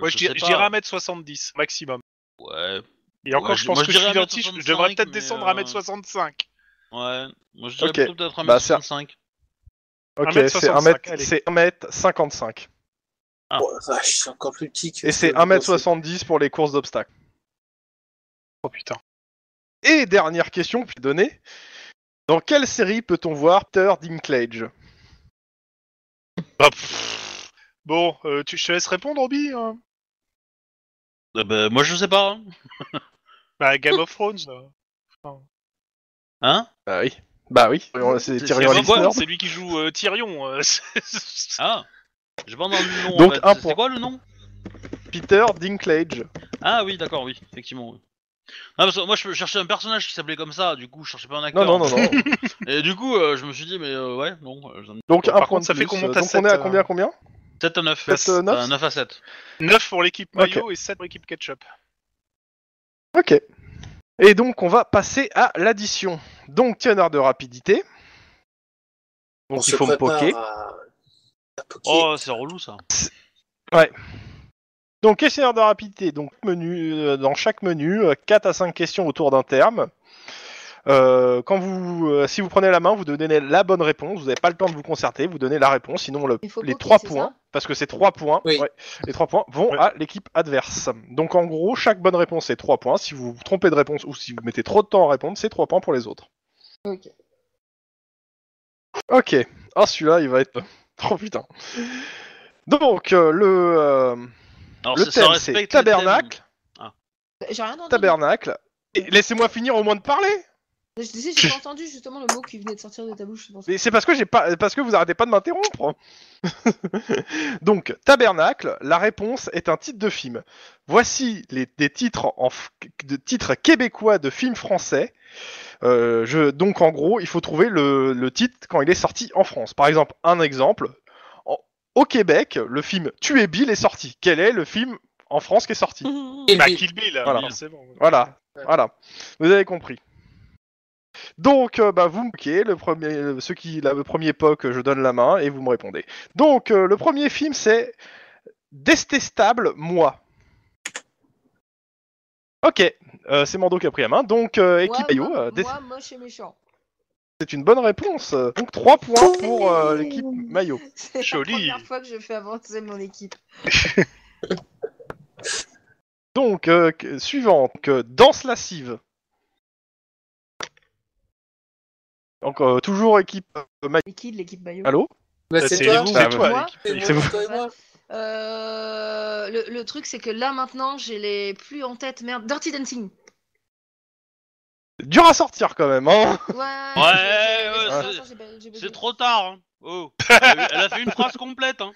Moi, je, dirais 1m70 maximum. Ouais. Et encore, Ouais, je je- pense moi, que je je suis je 1m65, devrais peut-être descendre euh, à 1m65. Ouais. Moi je dirais Ok. plutôt peut-être Bah, c'est- 1m65. Ok, 1m65, c'est 1m, allez. c'est 1m55. Ah. Oh la vache, c'est encore plus petit que. Et c'est que- 1m70 pour les courses d'obstacles. Oh putain. Et dernière question, puis donnée. Dans quelle série peut-on voir Peter Dinklage? Ah, pff. Bon, euh, tu, je te laisse répondre, Obi hein Euh, bah, moi je sais pas. hein. Bah, Game of Thrones. là. Hein? Bah oui. Bah oui, c'est C'est- Tyrion c'est quoi, Lannister. C'est lui qui joue euh, Tyrion. euh, c'est- Ah J'ai pas entendu le nom. Donc, en fait. un C'est- point. C'est quoi le nom? Peter Dinklage. Ah oui, d'accord, oui, effectivement. oui. Non, parce que moi je cherchais un personnage qui s'appelait comme ça, du coup je cherchais pas un acteur. Non, non, non, non. Et du coup euh, je me suis dit, mais euh, ouais, non. euh, j'en ai- Donc un par point contre, de ça fait plus. qu'on monte à Donc sept, on est à euh, combien, combien? 7 à 9. Sept, euh, neuf 9 à 7. 9 pour l'équipe maillot et 7 pour l'équipe ketchup. Ok. Et donc on va passer à l'addition. Donc teneur de rapidité. On Donc il faut me poker. à- à poker. Oh, c'est relou ça. Donc questionnaire de rapidité, donc menu, euh, dans chaque menu, 4 à 5 questions autour d'un terme. Euh, quand vous, euh, si vous prenez la main, vous donnez la bonne réponse. Vous n'avez pas le temps de vous concerter, vous donnez la réponse. Sinon, le- Il faut les poker, 3 c'est points, ça parce que c'est 3 points, Oui. ouais, les 3 points vont à l'équipe adverse. Donc en gros, chaque bonne réponse est 3 points. Si vous vous trompez de réponse ou si vous mettez trop de temps à répondre, c'est 3 points pour les autres. Ok. Ok. Ah celui-là, il va être, Oh putain. Donc, euh, le, euh, Alors, le ça- ça thème, respecte c'est tabernacle. J'ai rien entendu. Tabernacle. Et laissez-moi finir au moins de parler. Je disais, j'ai pas entendu justement le mot qui venait de sortir de ta bouche. c'est pour ça. Mais c'est parce que j'ai pas, parce que vous arrêtez pas de m'interrompre. Donc, Tabernacle, la réponse est un titre de film. Voici les, des titres en f- de titres québécois de films français. Euh, je, donc, en gros, il faut trouver le, le titre quand il est sorti en France. Par exemple, un exemple. En- au Québec, le film Tuer Bill est sorti. Quel est le film en France qui est sorti? Kill Bill, Voilà. bon. Voilà, Ouais. voilà. Vous avez compris. Donc, euh, bah, vous me le premier, euh, ceux qui, là, le premier POC, je donne la main et vous me répondez. Donc, euh, le premier film, c'est Destestable, moi. Ok, euh, c'est Mando qui a pris la main. Donc, euh, équipe Moi, Maillot, moi, euh, Des- moi, moche et méchant. c'est une bonne réponse. Donc, 3 points pour euh, l'équipe Maillot. C'est Joli. la première fois que je fais avancer mon équipe. Donc, euh, que- suivante, que Danse lascive. Donc, euh, toujours équipe euh, Maillot. Et qui de l'équipe Maillot? Allô? Bah, Bah, c'est toi. vous, Bah, c'est toi. moi. l'équipe. C'est C'est moi, vous. toi et moi. Euh, le, le truc, c'est que là maintenant, j'ai les plus en tête. Merde, Dirty Dancing. Dur à sortir quand même, hein Ouais. Ouais, j'ai- j'ai- ouais, c'est- j'ai- j'ai- j'ai- j'ai- C'est trop tard. Hein. Oh. Elle a, elle a fait une phrase complète. Hein.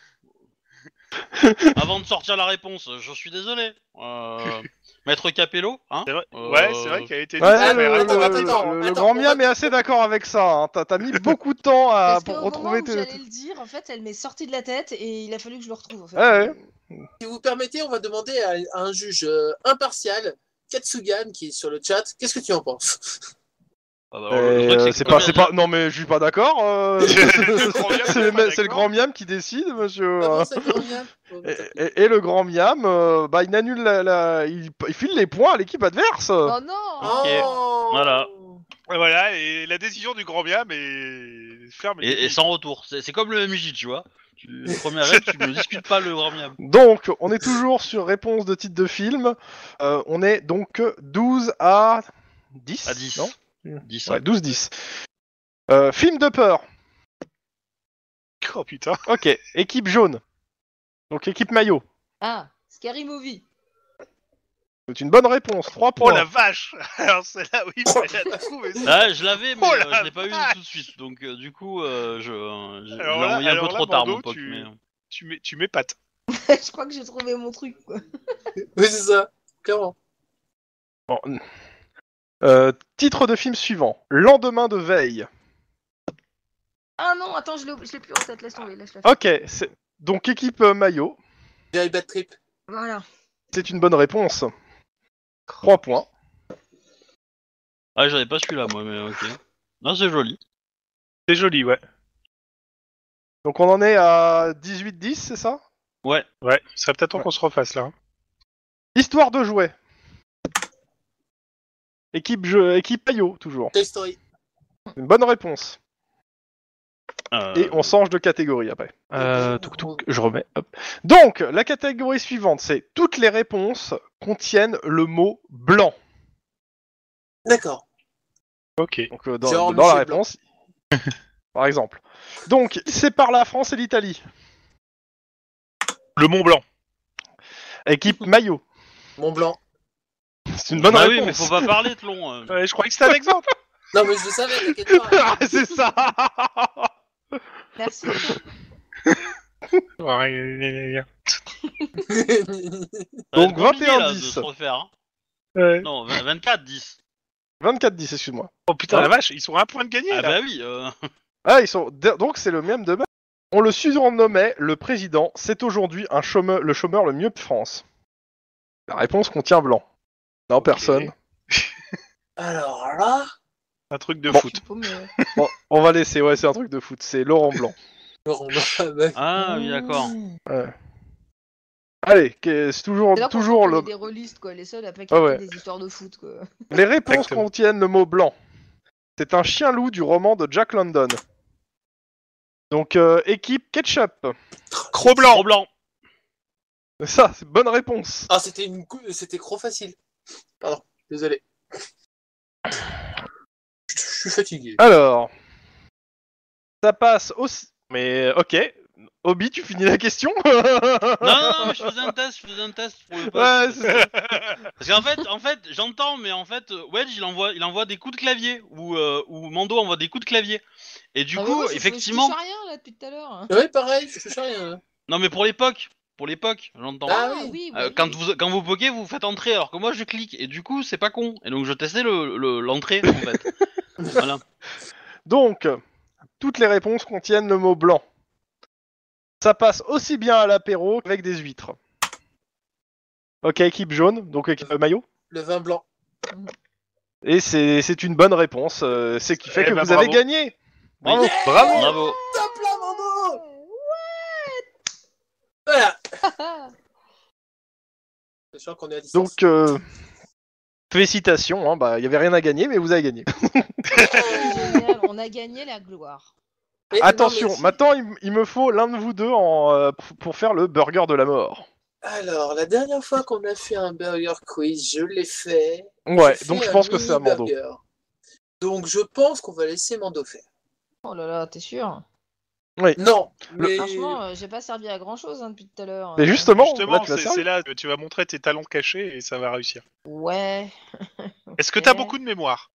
Avant de sortir la réponse, je suis désolé. Euh, Maître Capello, hein C'est vrai- Euh, Ouais, c'est vrai qu'il a été dit. Ouais, le, attends, le- attends, le- attends, le attends, grand on Miam va- est assez d'accord avec ça. Hein. T'as t'as mis beaucoup de temps à, Parce pour qu'au retrouver. moment où tes- j'allais le dire, en fait, elle m'est sortie de la tête et il a fallu que je le retrouve. En fait. Ouais, ouais. Si vous permettez, on va demander à, à un juge euh, impartial, Katsugan, qui est sur le chat. Qu'est-ce que tu en penses? Euh, que c'est comme pas, c'est pas. Non mais je suis pas d'accord. euh, c'est le, c'est grand Miam qui décide, monsieur. Ah euh. Et, et- et le grand Miam, euh, bah il annule la, la- il, il file les points à l'équipe adverse. Oh non. Oh Voilà. Et voilà, et la décision du grand Miam est ferme. Et, et sans retour. C'est c'est comme le MJ, tu vois. Tu, le premier rêve, tu ne discutes pas le grand miam. Donc, on est toujours sur réponse de titre de film. Euh, on est donc 12 à 10 À 10. Non 10. Ouais, 12-10. Euh, film de peur. Oh putain. Ok, équipe jaune. Donc équipe maillot. Ah, Scary Movie. C'est une bonne réponse, 3 Oh points. la vache Alors c'est là où il fallait la trouver. Ah, je l'avais, mais Oh euh, la je l'ai pas eu tout de suite. Donc, euh, du coup, euh, je, euh, l'ai envoyé un peu là, trop tard, mon pote. tu- Mais... Tu mets, tu m'épates. je crois que j'ai trouvé mon truc. Quoi. Oui, c'est ça. Clairement. Bon. Euh, titre de film suivant. Lendemain de veille. Ah non, attends, je l'ai je l'ai plus en tête. Laisse tomber, laisse la Ok, c'est... donc équipe euh, maillot. Very bad trip. Voilà. C'est une bonne réponse. 3 points. Ah, j'avais pas celui-là, moi, mais ok. Non, c'est joli. C'est joli, ouais. Donc on en est à 18-10, c'est ça? Ouais. Ouais, il serait peut-être temps qu'on se refasse là. Histoire de jouet. Équipe, jeu... équipe maillot, toujours. Toy Story. Une bonne réponse. Euh, Et on change de catégorie après. Euh, touc, touc, je remets. hop. Donc, la catégorie suivante, c'est toutes les réponses contiennent le mot blanc. D'accord. Ok. Donc, euh, dans, la réponse, par exemple. Donc, c'est par la France et l'Italie. Le Mont Blanc. Équipe maillot. Mont Blanc. C'est une bonne bah oui, réponse. mais faut pas parler, Tlon. euh. Ouais, je croyais que c'était un exemple. Non, mais je le savais, t'inquiète pas. Ah, c'est ça. Merci. Ouais, Ça va Donc, être compliqué, 21, là, de 10. se refaire. hein. ouais. Non, 24, 10. 24-10, excuse-moi. Oh putain, la vache, ils sont à un point de gagner Ah là. bah oui. Euh... Ah, ils sont. Donc, c'est le même de. On le surnommait le président. C'est aujourd'hui un chômeur, le chômeur le mieux de France. La réponse contient blanc. Non, personne. Alors là, Un truc de Bon. foot. Bon, on va laisser. Ouais, c'est un truc de foot. C'est Laurent Blanc. Laurent Blanc, bah, Ah oui, d'accord. Allez, que- c'est toujours, C'est toujours le. des rôlistes, quoi. Les seuls après qui Ah ouais. des histoires de foot, quoi. Les réponses Exactement. contiennent le mot blanc. C'est un chien-loup du roman de Jack London. Donc, euh, équipe ketchup. Cro blanc. Trop blanc. Ça, c'est bonne réponse. Ah, c'était une cou- c'était trop facile. Pardon, désolé. Je suis fatigué. Alors, ça passe aussi. Mais ok, Obi, tu finis la question? Non, non, non, mais je faisais un test, je faisais un test pour le poste. Ouais, c'est ça. Parce qu'en fait, en fait, j'entends, mais en fait, euh, Wedge, il envoie, il envoie des coups de clavier, ou, euh, ou Mando envoie des coups de clavier. Et du Ah, coup, effectivement, Je touche à rien là depuis tout à l'heure. Oui, pareil, je touche à rien. non, mais pour l'époque, pour l'époque, j'entends. Ah oui. Euh, oui, quand vous quand vous pokez, vous faites entrer, alors que moi je clique, et du coup, c'est pas con. Et donc je testais le le- l'entrée en fait. voilà. Donc, toutes les réponses contiennent le mot blanc. Ça passe aussi bien à l'apéro qu'avec des huîtres. Ok, équipe jaune, donc équipe euh, maillot. Le vin blanc. Et c'est c'est une bonne réponse, euh, c'est qui fait Eh que ben, vous avez bravo. gagné. Bravo. Bravo. Bravo. Top là, Mando Voilà. Je sens qu'on est à distance. Donc, euh, félicitations, hein, bah, il y avait rien à gagner, mais vous avez gagné. Génial, on a gagné la gloire. Non, Attention, mais si- maintenant il, il me faut l'un de vous deux en, euh, pour- pour faire le burger de la mort. Alors, la dernière fois qu'on a fait un burger quiz, je l'ai fait. Ouais, J'ai donc fait je un pense que c'est à mini Mando. burger. Donc, je pense qu'on va laisser Mando faire. Oh là là, t'es sûr? Non, mais Franchement, euh, j'ai pas servi à grand chose depuis tout à l'heure. Mais Euh, justement, là, Justement, tu vas c'est là que tu vas montrer tes talents cachés et ça va réussir. Ouais. Est-ce que t'as beaucoup de mémoire?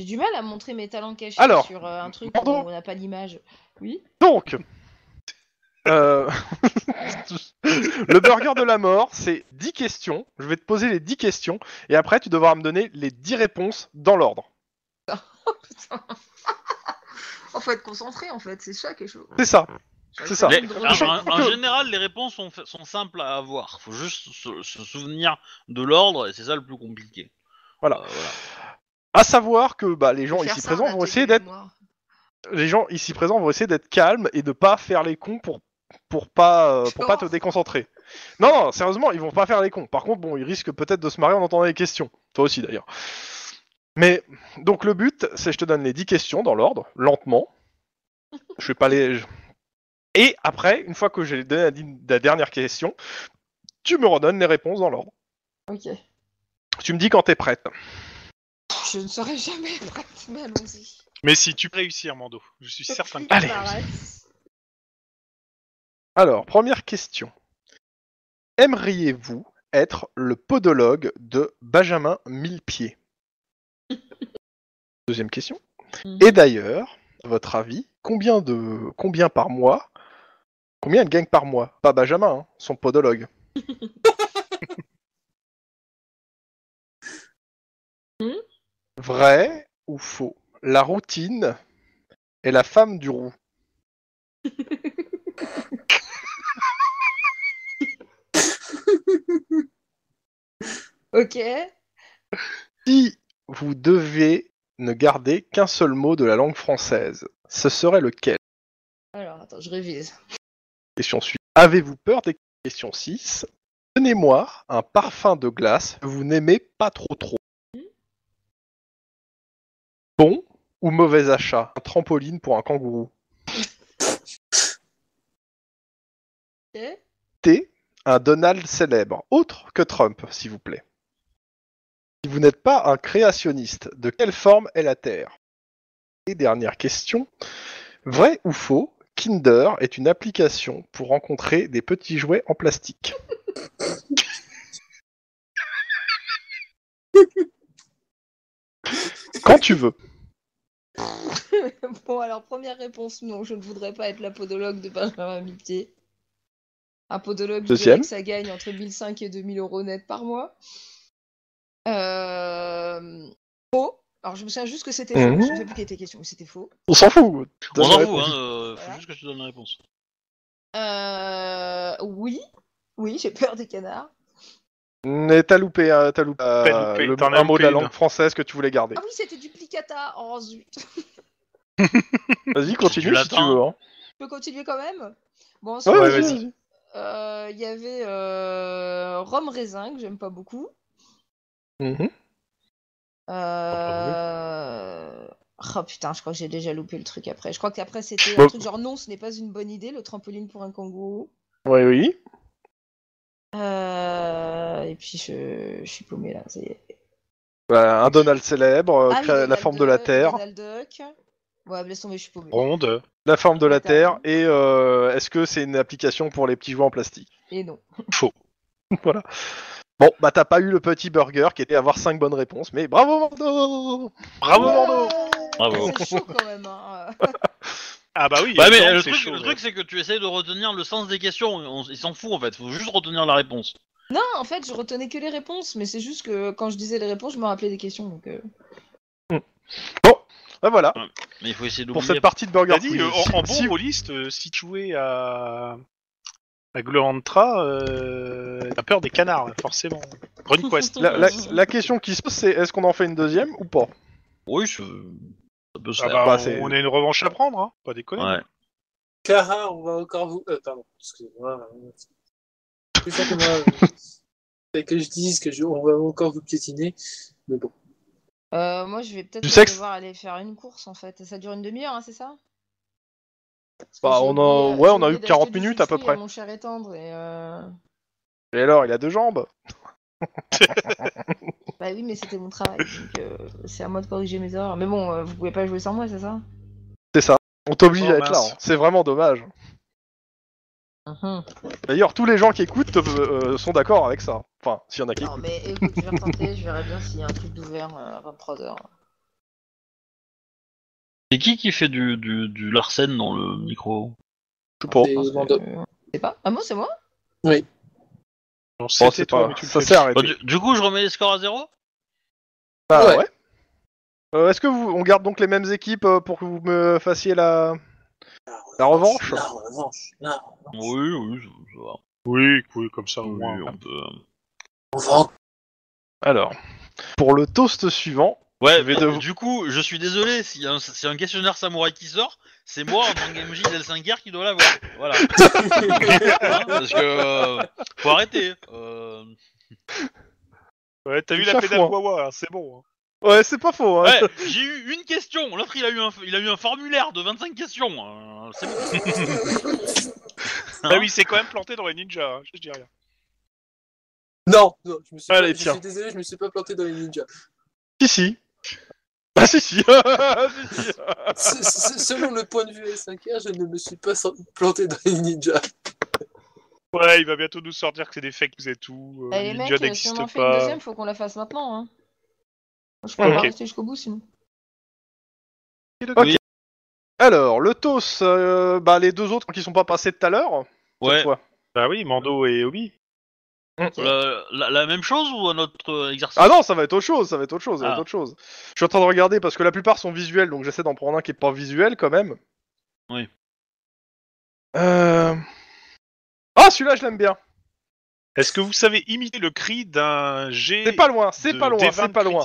J'ai du mal à montrer mes talents cachés Alors, sur euh, un truc où Mando. on n'a pas l'image. Oui? Donc, euh, le burger de la mort, c'est 10 questions. Je vais te poser les 10 questions et après tu devras me donner les 10 réponses dans l'ordre. Putain. Oh, faut être concentré en fait, c'est ça quelque chose. C'est ça. C'est ça. En, général, les réponses sont, simples à avoir. Faut juste se, se souvenir de l'ordre et c'est ça le plus compliqué. Voilà. Euh, voilà. À savoir que bah, les gens ici ça, présents vont essayer d'être les gens ici présents vont essayer d'être calmes et de pas faire les cons pour pour pas euh, pour pas te déconcentrer. Non non, sérieusement, ils vont pas faire les cons. Par contre, bon, ils risquent peut-être de se marrer en entendant les questions. Toi aussi d'ailleurs. Mais donc le but, c'est je te donne les 10 questions dans l'ordre, lentement. Je vais pas les et après, une fois que j'ai donné la, dernière question, tu me redonnes les réponses dans l'ordre. Ok. Tu me dis quand t'es prête. Je ne serai jamais prête, mais allons-y. Mais si tu peux réussir, Mando, je suis certain que Allez. Paresse. Alors, première question. Aimeriez-vous être le podologue de Benjamin Millepied? Deuxième question. Mhm. Et d'ailleurs, à votre avis, combien de combien par mois Combien elle gagne par mois? Pas Benjamin, hein, son podologue. Hmm? Vrai ou faux? La routine est la femme du roux. Ok. Si vous devez ne garder qu'un seul mot de la langue française, ce serait lequel? Alors, attends, je révise. Question suivante. Avez-vous peur des questions 6 Donnez-moi un parfum de glace que vous n'aimez pas trop trop. Bon ou mauvais achat? Un trampoline pour un kangourou. T. Un Donald célèbre, autre que Trump, s'il vous plaît. Si vous n'êtes pas un créationniste, de quelle forme est la Terre? Et dernière question. Vrai ou faux Kinder est une application pour rencontrer des petits jouets en plastique? Quand tu veux. bon, alors, première réponse, non, je ne voudrais pas être la podologue de Benjamin Mitié. Un podologue, je dirais Deuxième. que ça gagne entre 1005 et 2000 euros net par mois. Euh... Faux. Alors, je me souviens juste que c'était faux. Mhm. Je ne sais plus quelle était la question, mais c'était faux. On s'en fout. On s'en fout, hein, euh, faut Voilà. juste que tu donnes la réponse. Euh... Oui. Oui, j'ai peur des canards. Mais t'as loupé, hein, t'as loupé, euh, loupé, le- un mot de la langue française que tu voulais garder. Ah oui, c'était duplicata. Oh zut. Vas-y, continue si tu veux. hein. Je peux continuer quand même? Bon, Ouais, ensuite, Ouais, euh, il y avait euh, Rome Raisin, que j'aime pas beaucoup. Mhm. Euh... Oh putain, je crois que j'ai déjà loupé le truc après. Je crois qu'après c'était Bon. un truc genre non, ce n'est pas une bonne idée, le trampoline pour un kangourou. Oui, oui. Euh... Et puis je... je suis paumé là. Bah, un Donald célèbre, euh, Ah crée- la Donald forme de la Terre. Donald Duck. Ouais, laisse tomber, je suis paumé. Ronde. La forme de la. Terre et euh, est-ce que c'est une application pour les petits jouets en plastique? Et non. Faux. Voilà. Bon, bah t'as pas eu le petit burger qui était avoir 5 bonnes réponses, mais bravo Mando Bravo, Ouais. Mando Bravo. C'est chaud quand même. Hein. Ah bah oui, mais le truc, chaud, le ouais. truc, c'est que tu essayes de retenir le sens des questions. On- il s'en fout en fait. Faut juste retenir la réponse. Non, en fait, je retenais que les réponses, mais c'est juste que quand je disais les réponses, je me rappelais des questions. Donc, euh, Bah voilà, Mais il faut essayer pour d'oublier. cette partie de burger T'as dit, quiz. euh, en, en bon Si- rôliste, euh, si tu jouais à, à Gloantra, euh, t'as peur des canards, forcément. RunQuest. la, la- la question qui se pose, c'est est-ce qu'on en fait une deuxième ou pas? Oui, je- ça peut se Ah faire. bah, Bah, on, c'est- on a une revanche à prendre, hein. Pas déconner. Ouais. Clara, on va encore vous. Euh, pardon, excusez-moi. C'est ça que moi. euh, que je dise que je... on va encore vous piétiner. Mais bon. euh, moi, je vais peut-être devoir aller faire une course en fait. Ça dure une demi-heure, hein, c'est ça? Bah, on a- ouais, on a eu 40 d'acheter du minutes à peu près. Mon cher et tendre et. Euh... Et alors, il a deux jambes Bah oui, mais c'était mon travail. donc, euh, c'est à moi de corriger mes erreurs. Mais bon, euh, vous pouvez pas jouer sans moi, c'est ça? C'est ça. On t'oblige Oh, à être là, mince. hein. c'est vraiment dommage. D'ailleurs, tous les gens qui écoutent euh, sont d'accord avec ça. Enfin, s'il y en a qui Non, écoutent. mais écoute, je vais retenter, je verrai bien s'il y a un truc d'ouvert euh, à 23h. C'est qui qui fait du, du, du Larsen dans le micro? Je sais pas. Et Mando. C'est pas? Ah, moi, c'est moi? Non, Bon, c'était c'est toi, pas... mais tu le Ça fais. s'est arrêté. Bah, du, du coup, je remets les scores à zéro? Ah, Ouais. ouais. Euh, Est-ce que vous, on garde donc les mêmes équipes euh, pour que vous me fassiez la, la revanche? La revanche. La... Oui, oui, ça, ça va. Oui, oui, comme ça, au Oui, moins. on peut. On Alors, pour le toast suivant, Ouais, du coup, je suis désolé, s'il y, a un- s'il y a un questionnaire samouraï qui sort, c'est moi en tant que MJ d'L5R qui doit l'avoir. Voilà. Hein, parce que. euh, faut arrêter. Euh... Ouais, t'as vu la pédale foin. Wawa, hein, c'est bon. hein. ouais, c'est pas faux. Hein. Ouais, j'ai eu une question, l'autre il a eu un, il a eu un formulaire de 25 questions. euh, c'est bon. Hein Ah oui, c'est quand même planté dans les ninjas, hein, je dis rien. Non, non, je me suis Allez, pas... je tiens. suis désolé, je me suis pas planté dans les ninjas. Si, si. Ah, si, si. Si, si. S- s- Selon le point de vue S5R, je ne me suis pas planté dans les ninjas. Ouais, il va bientôt nous sortir que c'est des fakes et tout. Euh, Eh, les mecs, ninja euh, si on n'existe en fait une pas. deuxième, faut qu'on la fasse maintenant. Hein. Je peux Ok. pas rester jusqu'au bout sinon. Ok. Alors, le toast, euh, bah, les deux autres qui sont pas passés tout à l'heure. Ouais. Bah oui, Mando et Obi. La, la- la même chose ou un autre euh, exercice? Ah non, ça va être autre chose, ça va être autre chose, ça va Ah. être autre chose. Je suis en train de regarder parce que la plupart sont visuels, donc j'essaie d'en prendre un qui est pas visuel quand même. Oui. Euh... Ah, celui-là, je l'aime bien. Est-ce que vous savez imiter le cri d'un G C'est pas loin, c'est pas loin, c'est pas loin.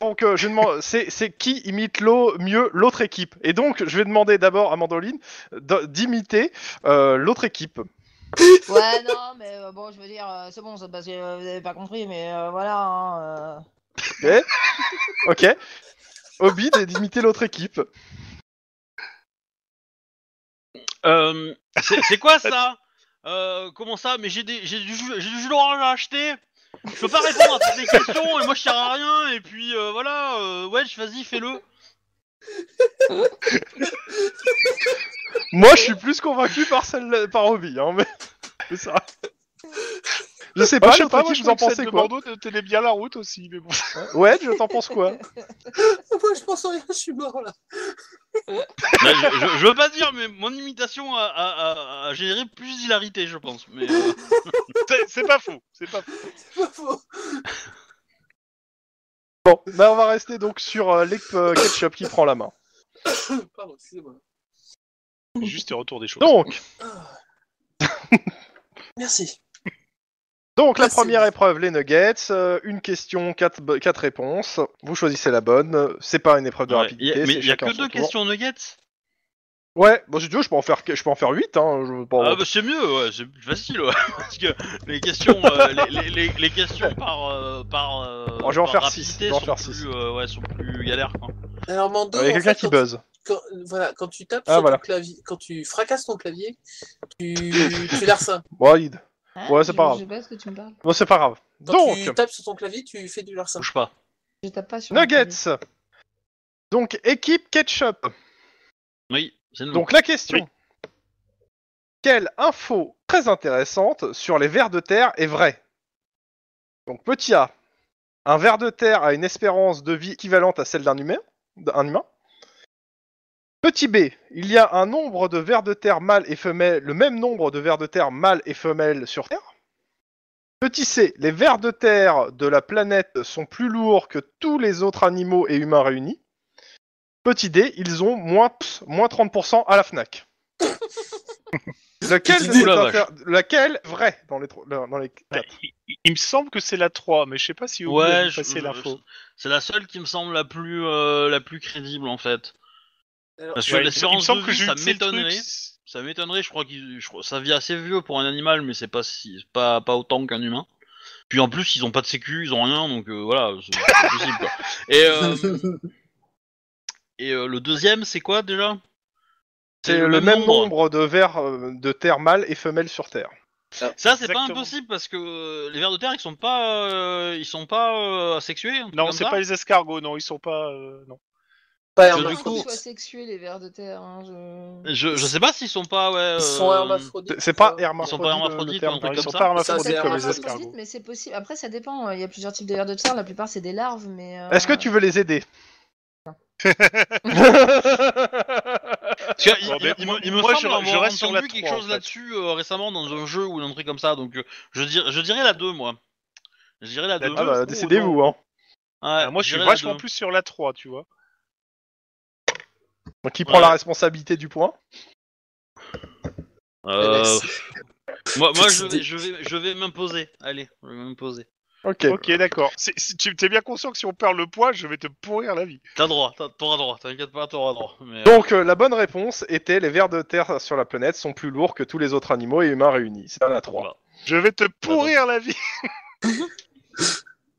Donc, euh, je demande, c'est c'est qui imite l'eau mieux l'autre équipe? Et donc, je vais demander d'abord à Mandoline d'imiter euh, l'autre équipe. Ouais, non, mais euh, bon, je veux dire, euh, c'est bon, c'est parce que euh, vous avez pas compris, mais euh, voilà. Hein, euh. Ok. Obi d'imiter l'autre équipe. Euh, c'est c'est quoi ça? Euh, Comment ça? Mais j'ai des- j'ai du, jus- j'ai du jus d'orange à acheter Je peux pas répondre à toutes les questions et moi je sers à rien et puis euh, voilà, euh, Wedge, vas-y, fais-le. Moi, je suis plus convaincu par celle par Obi, hein, mais c'est ça. Je sais pas, je sais pas, moi, je vous en pensez quoi Mando tenait bien la route aussi, mais bon. Ouais, je t'en pense quoi? Moi, je pense rien, je suis mort là. Là, je, je- je veux pas dire, mais mon imitation a, a- a- a généré plus d'hilarité, je pense. Mais euh, C'est- C'est pas faux, c'est pas faux. C'est pas faux. Bon, bah on va rester donc sur euh, l'équipe euh, Ketchup qui prend la main. Pardon, excusez-moi. Juste le retour des choses. Donc, Merci. donc la Merci. première épreuve, les nuggets, euh, une question, quatre, bo- quatre réponses. Vous choisissez la bonne. C'est pas une épreuve de ouais, rapidité. y a- mais c'est il y a chacun que son deux tour. questions nuggets? Ouais, bon si tu veux, je peux en faire, je peux en faire 8 hein. Je, bon, Ah bah c'est mieux, ouais, c'est plus facile, ouais. parce que les questions, euh, les, les- les- questions par euh, par, euh, Oh, je vais en faire six, rapidité je vais en sont faire plus, six. euh, ouais, sont plus galères. Quoi. Alors, Mando, il y a quelqu'un qui quand- buzz. quand, voilà, quand tu tapes Ah, sur voilà. ton clavier, quand tu fracasses ton clavier, tu, tu larcins. Bon, Id. Hein Ouais, c'est pas grave. Je sais pas ce que tu me parles. Bon, c'est pas grave. Quand Donc, tu tapes sur ton clavier, tu fais du larcin. Bouge pas. Je tape pas sur. nuggets. Donc équipe Ketchup. Oui. Donc la question. Quelle info très intéressante sur les vers de terre est vraie? Donc petit A. Un ver de terre a une espérance de vie équivalente à celle d'un humain. d'un humain. Petit B. Il y a un nombre de vers de terre mâles et femelles, le même nombre de vers de terre mâles et femelles sur Terre. Petit C. Les vers de terre de la planète sont plus lourds que tous les autres animaux et humains réunis. Petit D, ils ont moins, moins 30% à la FNAC. Lequel, Petit de D. ces Oula, vache. affaires- lequel vrai dans les, tro- dans les Bah, quatre? il, il- il me semble que c'est la 3, mais je sais pas si vous Ouais, je- passé je- l'info. c'est la seule qui me semble la plus euh, la plus crédible en fait. Alors, Parce que Ouais, il me- il me l'espérance semble de que vie, j'ai ça eu le truc, m'étonnerait. Ça m'étonnerait, je crois qu'il je crois- ça vit assez vieux pour un animal, mais c'est pas si pas pas autant qu'un humain. Puis en plus, ils ont pas de sécu, ils ont rien, donc euh, voilà, c'est c'est possible quoi. Et euh, et euh, le deuxième, c'est quoi déjà? C'est le, même nombre, de vers euh, de terre mâles et femelles sur Terre. Ça, c'est pas Exactement. impossible parce que euh, les vers de terre, ils sont pas, euh, ils sont pas euh, asexués. un truc Non, comme c'est ça pas les escargots, non, ils sont pas. euh, non. pas que Je du pense coup- qu'ils soient sexués, les vers de terre. hein, je... Je, je sais pas s'ils sont pas, ouais. Ils sont euh, hermaphrodites. C'est- pas hermaphrodite. Ils sont pas hermaphrodites le terme. ou un truc Ils comme sont ça pas Ça, hermaphrodites c'est comme les hermaphrodite, escargots. mais c'est possible. Après, ça dépend. Il y a plusieurs types de vers de terre. La plupart, c'est des larves, mais. euh, Est-ce que tu veux les aider? Parce que il, Bon, il- il me- il me moi, semble je- reste sur quelque chose en fait. là-dessus euh, récemment dans un jeu ou un truc comme ça, donc euh, je, dirais, je dirais la 2, moi. Je dirais la 2. La Ah bah, décidez-vous, hein. Ah, moi, je suis vachement plus sur la 3, tu vois. Donc qui prend Ouais. la responsabilité du point? Euh, moi, moi je, vais, Décidé. je vais, je vais m'imposer. Allez, je vais m'imposer. Ok. Ok, d'accord. C'est- c'est- Tu es bien conscient que si on perd le poids, je vais te pourrir la vie. T'as droit, t'as- t'auras droit, t'inquiète pas, t'auras droit. Mais, euh, Donc euh, la bonne réponse était les vers de terre sur la planète sont plus lourds que tous les autres animaux et humains réunis. C'est un à 3. voilà. Je vais te pourrir la vie.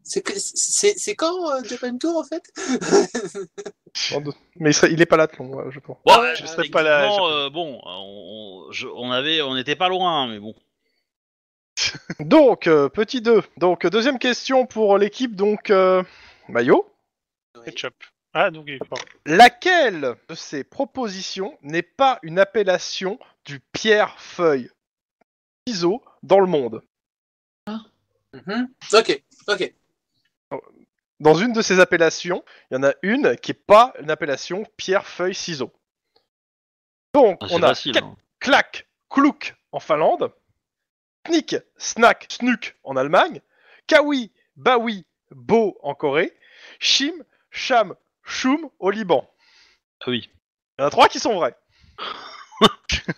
C'est que- c'est c'est quand euh, Japan Tour en fait? Mais il, serait- il est pas là, Tlon, ouais, je pense. Bon, ouais, je serais pas là, techniquement, euh, bon, on, on- je- on avait, on était pas loin, mais bon. Donc, euh, petit 2. Donc, deuxième question pour l'équipe, donc, euh, Mayo. Ketchup. Ah, donc, il est fort. Laquelle de ces propositions n'est pas une appellation du pierre-feuille ciseau dans le monde? Mhm. Ok, ok. Dans une de ces appellations, il y en a une qui est pas une appellation pierre-feuille ciseau. Donc, Ah, on a facile. Hein. Klak, Kluk en Finlande, Knik, Snack, Snuk en Allemagne, Kawi, Bawi, Bo en Corée, Shim, Sham, Shum au Liban. Ah oui. Il y en a trois qui sont vrais.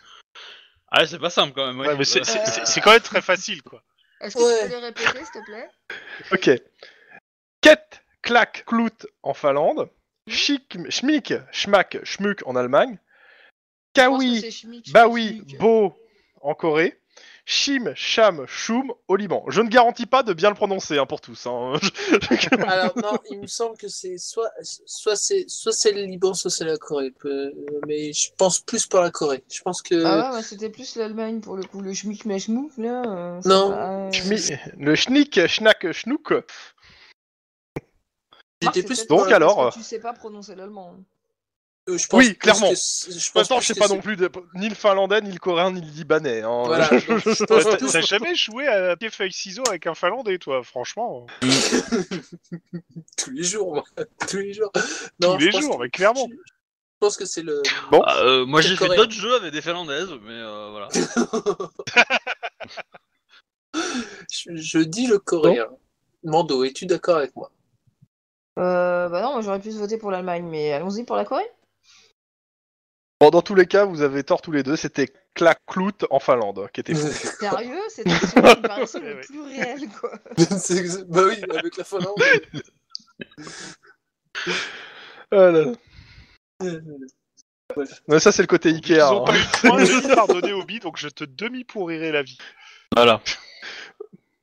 Ah, c'est pas simple quand même. ouais. Ouais, mais c'est- c'est c'est- c'est quand même très facile, quoi. Est-ce que Ouais. tu peux les répéter, s'il te plaît? Ok. Ket, Klak, Klut en Finlande, Schik, Schmik, Schmak, Schmuk en Allemagne, Je pense que Kawi, c'est chimique, Bawi, chimique. Bo en Corée, Shim, Sham, Shum au Liban. Je ne garantis pas de bien le prononcer hein, pour tous. hein. Alors non, il me semble que c'est soit soit c'est soit c'est le Liban, soit c'est la Corée. Peu- Mais je pense plus par la Corée. Je pense que Ah ouais, c'était plus l'Allemagne pour le coup. Le schmick meshmouf là. euh, Non. pas, euh, Schmi- le Schnick, Schnack, Schnouk. C'est plus Donc parce que alors. Tu sais pas prononcer l'allemand. Euh, je pense Oui, clairement. que c'est- je pense je sais pas non plus de- ni le finlandais, ni le coréen, ni le libanais. hein. Voilà, T'as jamais joué à pied feuille ciseaux avec un finlandais, toi, franchement. tous les jours, moi. tous les jours. Non, Tous les jours, que- mais clairement. Je, pense que c'est le. Bon. Ah, euh, moi j'ai fait d'autres jeux avec des finlandaises, mais euh, voilà. je, je dis le coréen. Mando, es-tu d'accord avec moi? Euh, bah non, moi j'aurais pu voter pour l'Allemagne, mais allons-y pour la Corée. Bon, dans tous les cas, vous avez tort tous les deux. C'était Klaklut en Finlande qui était faux. Sérieux C'était celui qui paraissait Ouais, le plus réel, quoi. C'est- bah oui, avec la Finlande. Ah là là. Mais ça, c'est le côté Ikea. Ils ont hein. pas eu de point, je vais pardonner Obi, donc je te demi-pourrirai la vie. Voilà,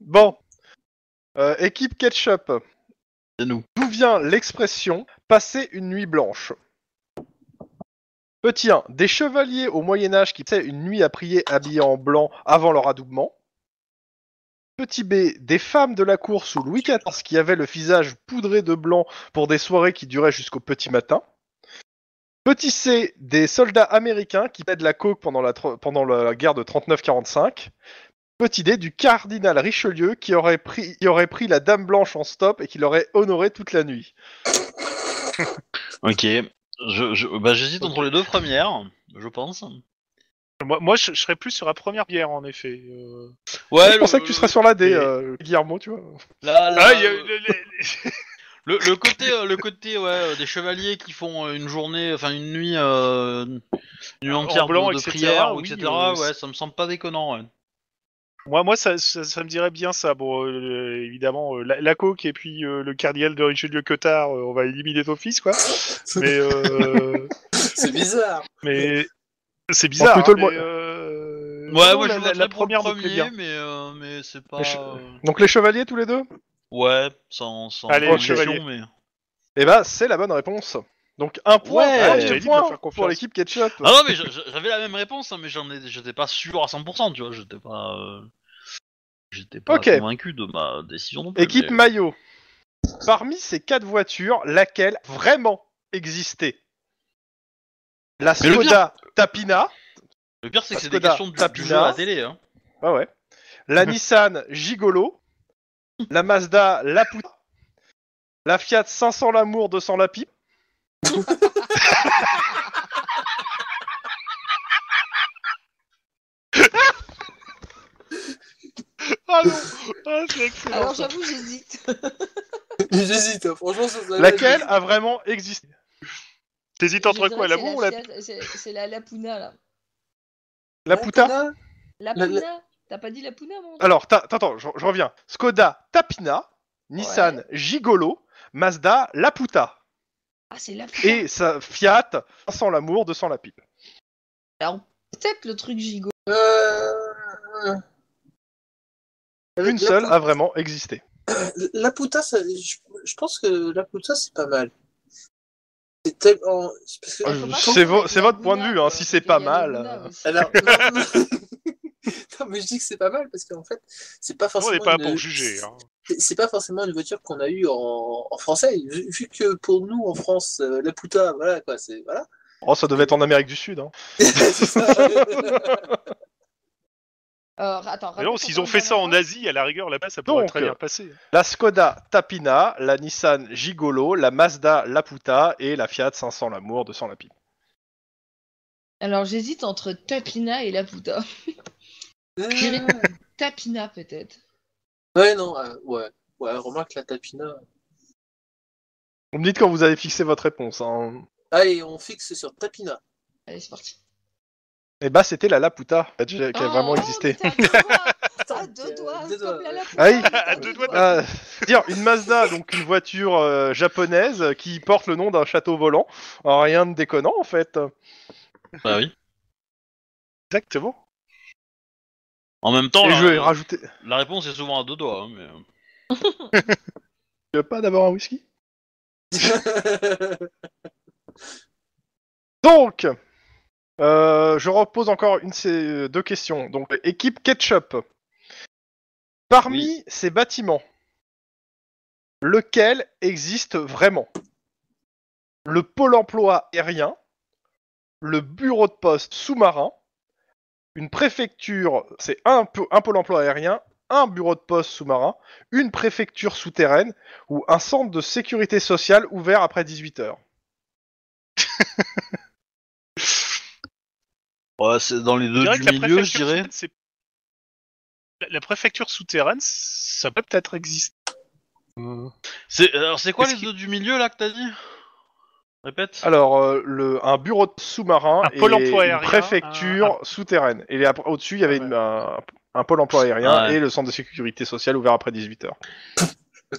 Bon. Euh, équipe Ketchup. c'est nous. D'où vient l'expression passer une nuit blanche Petit 1. Des chevaliers au Moyen-Âge qui passaient une nuit à prier habillés en blanc avant leur adoubement. Petit B. Des femmes de la cour sous Louis XIV qui avaient le visage poudré de blanc pour des soirées qui duraient jusqu'au petit matin. Petit C, des soldats américains qui paient de la coke pendant la, guerre de 39-45. Petit D, du cardinal Richelieu qui aurait, pris, aurait pris la dame blanche en stop et qui l'aurait honoré toute la nuit. Ok. Je, je, bah, j'hésite entre les deux premières, je pense. Moi, moi je, je serais plus sur la première bière, en effet. euh. Ouais, je pensais que tu serais sur la D, et- euh, Guillermo, tu vois. La, la- Ah, il y a- le- le- le, le côté, euh, le côté ouais, euh, des chevaliers qui font euh, une journée, enfin une nuit, euh, une nuit En entière blanc, de, de etc., prière, ou oui, etc. euh, ouais, ça me semble pas déconnant. Ouais. Moi, moi ça, ça, ça me dirait bien ça. Bon, euh, évidemment, euh, la, la coke et puis euh, le cardinal de Richelieu Cotard, euh, on va éliminer d'office, quoi. Mais, euh, C'est bizarre. mais c'est bizarre. plutôt le hein, mais, euh, Ouais, moi la, je la, la le première premier, mais euh, mais c'est pas. Les che- euh, Donc les chevaliers tous les deux? Ouais, sans sans Allez, mais. Eh ben, c'est la bonne réponse. Donc un point, Ouais, un faire pour l'équipe Ketchup. Ah non, mais j'avais la même réponse, hein, mais j'en ai, j'étais pas sûr à 100%, tu vois, j'étais pas, euh, j'étais pas Ok. convaincu de ma décision non plus. Équipe mais- maillot. Parmi ces quatre voitures, laquelle vraiment existait? La Mais le Skoda Tapina. Le pire, c'est que c'est des Skoda questions du, du jeu à la télé, hein. Ah ouais. La Nissan Gigolo. La Mazda Laputa. La Fiat 500 Lamour 200 La Pipe. Ah non ah, c'est excellent. Alors j'avoue, j'hésite. J'hésite, hein, franchement. ça- ça- Laquelle a vraiment existé? T'hésites entre quoi, l'amour ou la... C'est la Lapuna là. La Puta? Lapuna? La Puna T'as pas dit la Puna, mon Alors, ta- attends, je, je reviens. Skoda Tapina. Nissan Gigolo. Mazda Laputa. Ah, c'est la Puna. Et sa Fiat 500 Lamour 200 La Pipe. Alors, peut-être le truc gigot. Euh... Une seule a vraiment existé. La puta, ça, je, je pense que la puta, c'est pas mal. C'est tellement. Ah, vo- la votre point de vue, hein, si parce c'est pas mal, euh. Alors, non, non, mais je dis que c'est pas mal parce qu'en fait, c'est pas On forcément. n'est pas là une- pour juger. Hein. c'est- C'est pas forcément une voiture qu'on a eue en, en français. Vu, vu que pour nous, en France, euh, la puta, voilà quoi, c'est. Voilà. Oh, ça devait être en Amérique du Sud. Hein. Alors, attends, Mais non, s'ils ont fait ça en Asie, à la rigueur, là-bas, ça pourrait Donc, très bien passer. La Skoda Tapina, la Nissan Gigolo, la Mazda Laputa et la Fiat 500 Lamour 200 La Pipe. Alors, j'hésite entre Tapina et la Puta. Tapina, peut-être. ouais, non, euh, ouais. Ouais, remarque la tapina. Vous me dites quand vous avez fixé votre réponse. Hein. Allez, on fixe sur tapina. Allez, c'est parti. Et bah, c'était la Laputa qui a qui a Oh, vraiment existé. À deux doigts, deux comme doigts, la ouais. Laputa, Ah oui. À deux doigts Ah, dire une Mazda, donc une voiture euh, japonaise qui porte le nom d'un château volant. Alors, rien de déconnant en fait. Bah oui. Exactement. En même temps, Et je vais rajouter. la réponse est souvent à deux doigts, hein, mais. euh, Tu veux pas d'abord un whisky? Donc, euh, je repose encore une ces deux questions. Donc, équipe Ketchup. Parmi Oui. ces bâtiments, lequel existe vraiment? Le pôle emploi aérien, le bureau de poste sous-marin, une préfecture, c'est un, un pôle emploi aérien, un bureau de poste sous-marin, une préfecture souterraine ou un centre de sécurité sociale ouvert après 18h. Ouais, c'est dans les deux du que milieu, je dirais. c'est- La, la préfecture souterraine, ça peut peut-être exister. Euh, C'est, alors, c'est quoi Est-ce les qu'il- deux du milieu là que t'as dit? Répète. Alors, euh, le, un bureau de sous-marin Un et pôle emploi une aérien, préfecture souterraine. Et après- au-dessus, il y avait Ah ouais. une- un, un pôle emploi aérien Ouais. et le centre de sécurité sociale ouvert après 18h.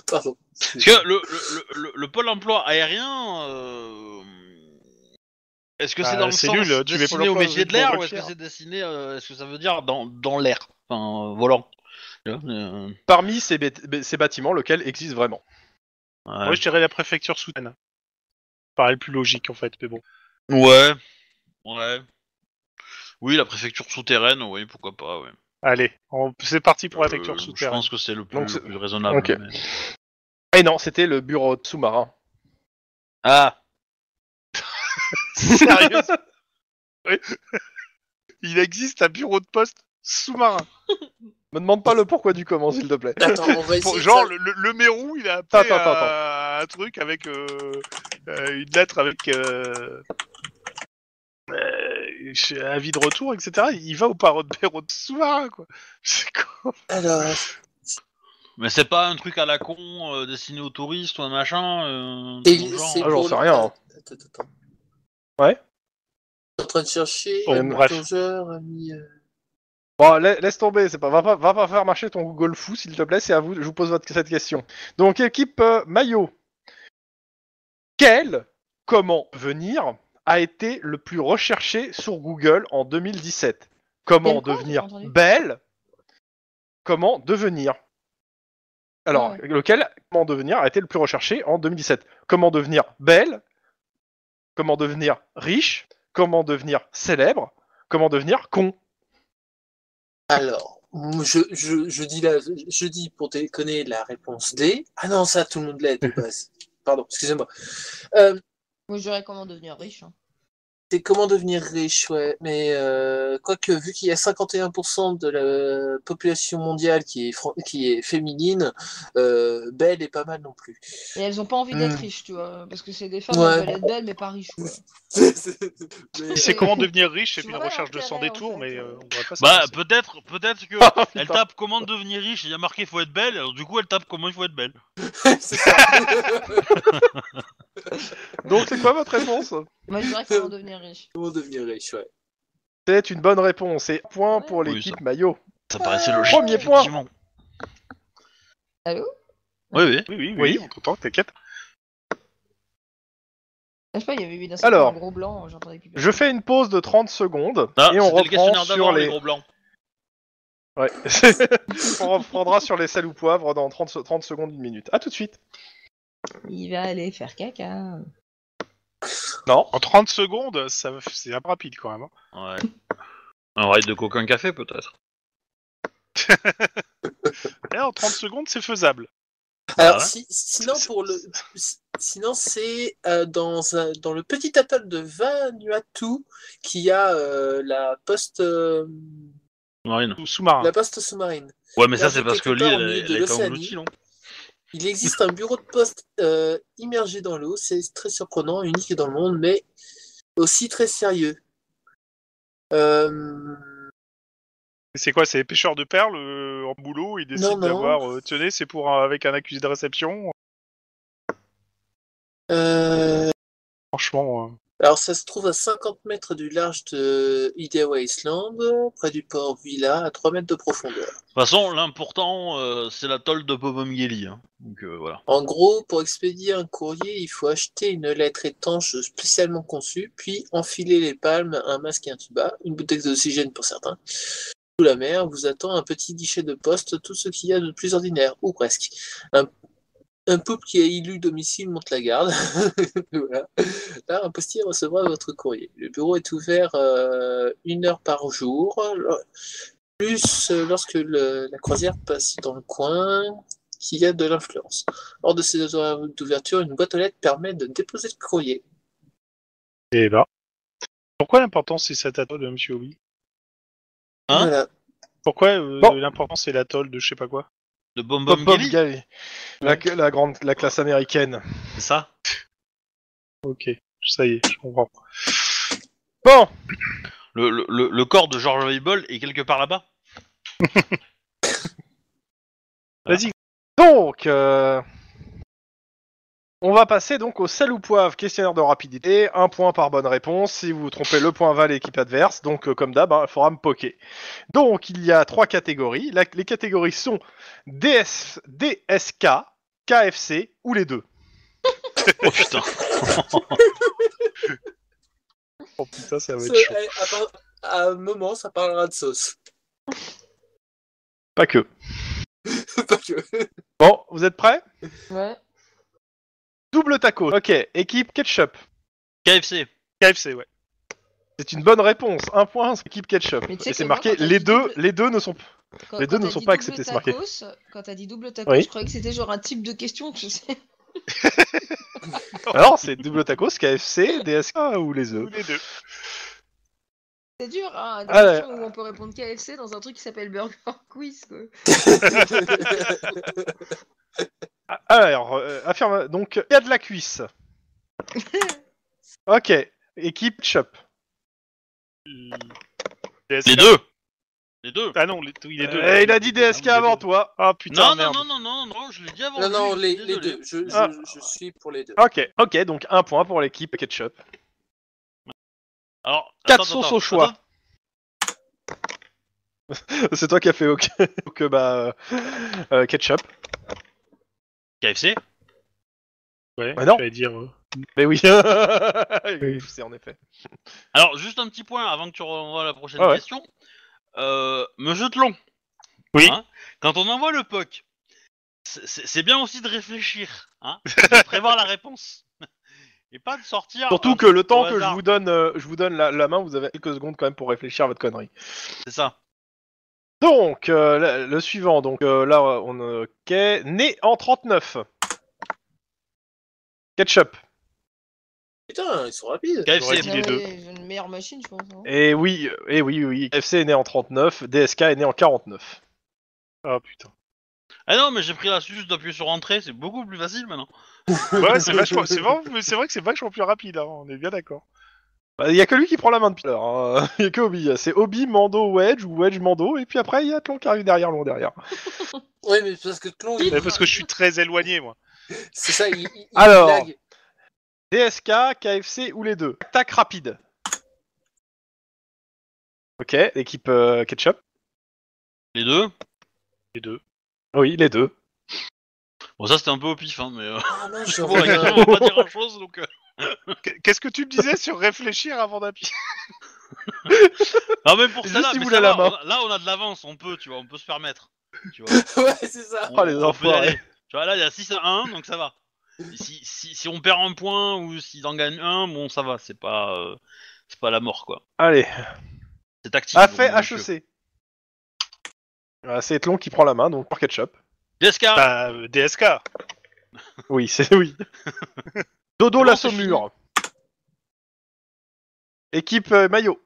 Pardon. Parce que le, le, le, le pôle emploi aérien, euh, est-ce que c'est Bah, dans le c'est sens nul, tu Pôle au métier de l'air ou est-ce que c'est destiné, euh, est-ce que ça veut dire dans, dans l'air, enfin euh, volant euh, Parmi ces, ces bâtiments, lequel existe vraiment? Ouais. Moi, je dirais la préfecture souterraine. Ça paraît le plus logique, en fait, mais bon. ouais, ouais. Oui, la préfecture souterraine, oui, pourquoi pas, ouais. Allez, on- c'est parti pour la Euh, préfecture je souterraine. pense que c'est le le plus raisonnable. Ok. mais- Et non, c'était le bureau de sous-marin. Ah, Oui. Il existe un bureau de poste sous-marin. Me demande pas le pourquoi du comment, s'il te plaît. Attends, on va essayer. Pour- de genre, ça- le, le, le Mérou, il a appelé Attends, attends, un, un truc avec euh, euh, une lettre avec euh, euh, chez- avis de retour, etc. Il va au paro- bureau de sous-marin, quoi. C'est quoi Alors, Mais c'est pas un truc à la con euh, destiné aux touristes ou un machin. Euh, et dans le genre. c'est Ah, j'en pour sais le- rien. Attends, attends, attends. Ouais. Je suis en train de chercher. Bon, ami bref. plongeur, ami, euh, Bon, la- laisse tomber, c'est pas, va pas, va pas faire marcher ton Google fou, s'il te plaît, c'est à vous, je vous pose votre, cette question. Donc, équipe euh, maillot. Quel, comment venir, a été le plus recherché sur Google en 2017 Comment Quel devenir belle? Comment devenir? Alors, Ouais. lequel, comment devenir, a été le plus recherché en 2017 Comment devenir belle? Comment devenir riche Comment devenir célèbre Comment devenir con Alors, je, je, je, dis la, je dis pour déconner la réponse D. Ah non, ça, tout le monde l'a de base. Pardon, excusez-moi. Euh, Moi, je dirais comment devenir riche. hein. C'est comment devenir riche, ouais. Mais euh, quoique, vu qu'il y a 51% de la population mondiale qui est, fran- qui est féminine, euh, belle est pas mal non plus. Et elles ont pas envie d'être Hmm. riches, tu vois. Parce que c'est des femmes, Ouais. elles veulent être belles, mais pas riches, quoi. Mais, C'est Euh, comment devenir riche vois une recherche de 100 l'intérêt, en détours, fait. mais euh, on pas Bah peut-être, peut-être que Ah, elle tape comment devenir riche. Il y a marqué faut être belle. Alors du coup elle tape comment il faut être belle. c'est. Donc, c'est quoi votre réponse? Moi, je dirais comment devenir riche. comment devenir riche, ouais. C'est une bonne réponse. Et point pour Oui, l'équipe ça. maillot. Ça paraissait logique. Premier point. effectivement. Allô? Oui oui. Oui, oui, oui, Oui. on t'entend, t'inquiète. Je sais pas, il y avait eu d'un Alors, un gros blanc, j'entendais plus. Je fais une pause de 30 secondes Ah, et on c'était le reprend questionnaire sur d'avant les. les gros blancs. Ouais. on reprendra sur les sels ou poivres dans 30, se- 30 secondes, une minute. À tout de suite. Il va aller faire caca. Non. En 30 secondes, ça, va- c'est un peu rapide quand même. hein. Ouais. Un ride de coquin café peut-être. Et en 30 secondes, c'est faisable. Alors, ouais. si, sinon, pour le, sinon c'est euh, dans, un- dans le petit atoll de Vanuatu qu'il y a euh, la poste, euh, Marine. La poste sous-marine. Ouais mais ça c'est parce que l'île elle, elle de est engloutie non? Il existe un bureau de poste euh, immergé dans l'eau. C'est très surprenant, unique dans le monde, mais aussi très sérieux. Euh, C'est quoi C'est les pêcheurs de perles euh, en boulot, ils décident d'avoir. tenez, c'est pour un- avec un accusé de réception? euh, Franchement. Alors, ça se trouve à 50 mètres du large de Ideawa Island, près du port Villa, à 3 mètres de profondeur. De toute façon l'important euh, c'est l'atoll de Popomgeli. Hein. Donc euh, voilà. En gros, pour expédier un courrier, il faut acheter une lettre étanche spécialement conçue, puis enfiler les palmes, un masque et un tuba, une bouteille d'oxygène pour certains. Sous la mer, vous attend un petit guichet de poste, tout ce qu'il y a de plus ordinaire, ou presque. Un, un pouple qui a élu domicile monte la garde. voilà. Là, un postier recevra votre courrier. Le bureau est ouvert euh, une heure par jour, plus euh, lorsque le- la croisière passe dans le coin, qu'il y a de l'influence. Hors de ces horaires d'ouverture, une boîte aux lettres permet de déposer le courrier. Et là. Pourquoi l'importance c'est cet atoll de Monsieur Obi? Hein? Voilà. Pourquoi euh, Bon. l'importance c'est l'atoll de je sais pas quoi? De. Gali. La, la grande, la classe américaine. C'est ça? Ok, ça y est, je comprends. Bon. Le, le, le, le corps de George Weibel est quelque part là-bas? Vas-y. Donc, euh, on va passer donc au sel ou poivre, questionnaire de rapidité, un point par bonne réponse. Si vous vous trompez, le point va à l'équipe adverse. Donc, euh, comme d'hab, hein, il faudra me poker. Donc, il y a trois catégories. La- les catégories sont DS, DSK, KFC ou les deux. Oh putain. Oh putain, ça va être chaud. eh, à, part- à un moment, ça parlera de sauce. Pas que. Pas que. Bon, vous êtes prêts? Ouais. Double taco. Ok, équipe ketchup. KFC. KFC, ouais. C'est une bonne réponse. Un point, équipe ketchup. Mais tu sais Et c'est que moi, marqué, quand t'as les dit deux, double- les deux ne sont Quand- Les deux quand ne t'as sont dit pas double acceptés, c'est marqué. tacos, Quand t'as dit double tacos, Oui. je croyais que c'était genre un type de question, tu sais. Alors, c'est double tacos, KFC, DSK ou les Tous œufs les deux. C'est dur, hein, des Ah ouais. où on peut répondre KFC dans un truc qui s'appelle Burger Quiz, quoi. Ah, Alors, euh, affirme. Donc, il y a de la cuisse. Ok. Équipe shop. DSK. Les deux Les deux Ah non, les, oui, les deux. Euh, il a dit DSK avant toi. Ah putain, Non, non, merde. non, non, non, non, je l'ai dit avant. Non, non, les, deux. Je, je, Ah. je suis pour les deux. Ok. Ok, donc un point pour l'équipe ketchup. Alors, Quatre attends, sauces attends, au choix. c'est toi qui as fait ok. Donc, bah. euh, euh, ketchup. KFC Ouais, Bah non. j'allais dire. euh, Mais oui. oui, c'est en effet. Alors, juste un petit point avant que tu renvoies la prochaine Ah ouais. question. Euh, Monsieur Tlon. Oui. Hein, quand on envoie le POC, c'est bien aussi de réfléchir, hein, de prévoir la réponse. Et pas de sortir. Surtout un que le temps que je vous donne, euh, je vous donne la, la main, vous avez quelques secondes quand même pour réfléchir à votre connerie. C'est ça. Donc, euh, le, le suivant. Donc euh, là, on euh, ok. Né en 39. Ketchup. Putain, ils sont rapides. KFC. dit les deux. Une meilleure machine, je pense. hein. Et oui, et oui, oui. FC est né en 39. DSK est né en 49. Ah putain. Ah non, mais j'ai pris l'astuce d'appuyer sur entrée, c'est beaucoup plus facile maintenant. Ouais, c'est vachement. C'est vraiment- mais c'est vrai que c'est vachement plus rapide. Hein, on est bien d'accord. Bah, Il y a que lui qui prend la main depuis l'heure. hein. Il y a que Obi. C'est Obi, Mando, Wedge ou Wedge, Mando. Et puis après, il y a Tlon qui arrive derrière, long derrière. Ouais, mais parce que Tlon, il... Mais parce que je suis très éloigné, moi. c'est ça, il, il- il Alors. blague. DSK, KFC ou les deux? Attaque rapide. Ok, l'équipe euh, Ketchup. Les deux. Les deux. Oui, les deux. Bon, ça c'était un peu au pif, hein, mais. Euh... Ah non, je bon, la question va pas dire grand chose donc. euh. Qu- Qu'est-ce que tu me disais sur réfléchir avant d'appuyer Ah, mais pour ça là, si mais vous ça voulez la va, main. on a- là on a de l'avance, on peut, tu vois, on peut se permettre. Tu vois. Ouais, c'est ça. Oh, les On- on peut y enfoirés. aller. Tu vois, là il y a 6 à 1, donc ça va. Si, si, si on perd un point ou s'ils en gagnent un, bon ça va, c'est pas, euh, c'est pas la mort quoi. Allez, C'est tactique. a donc, fait monsieur. HEC. Ah, c'est Tlon qui prend la main, donc pour Ketchup. DSK Bah, euh, DSK. Oui, c'est oui. Dodo la c'est saumure. Équipe euh, maillot.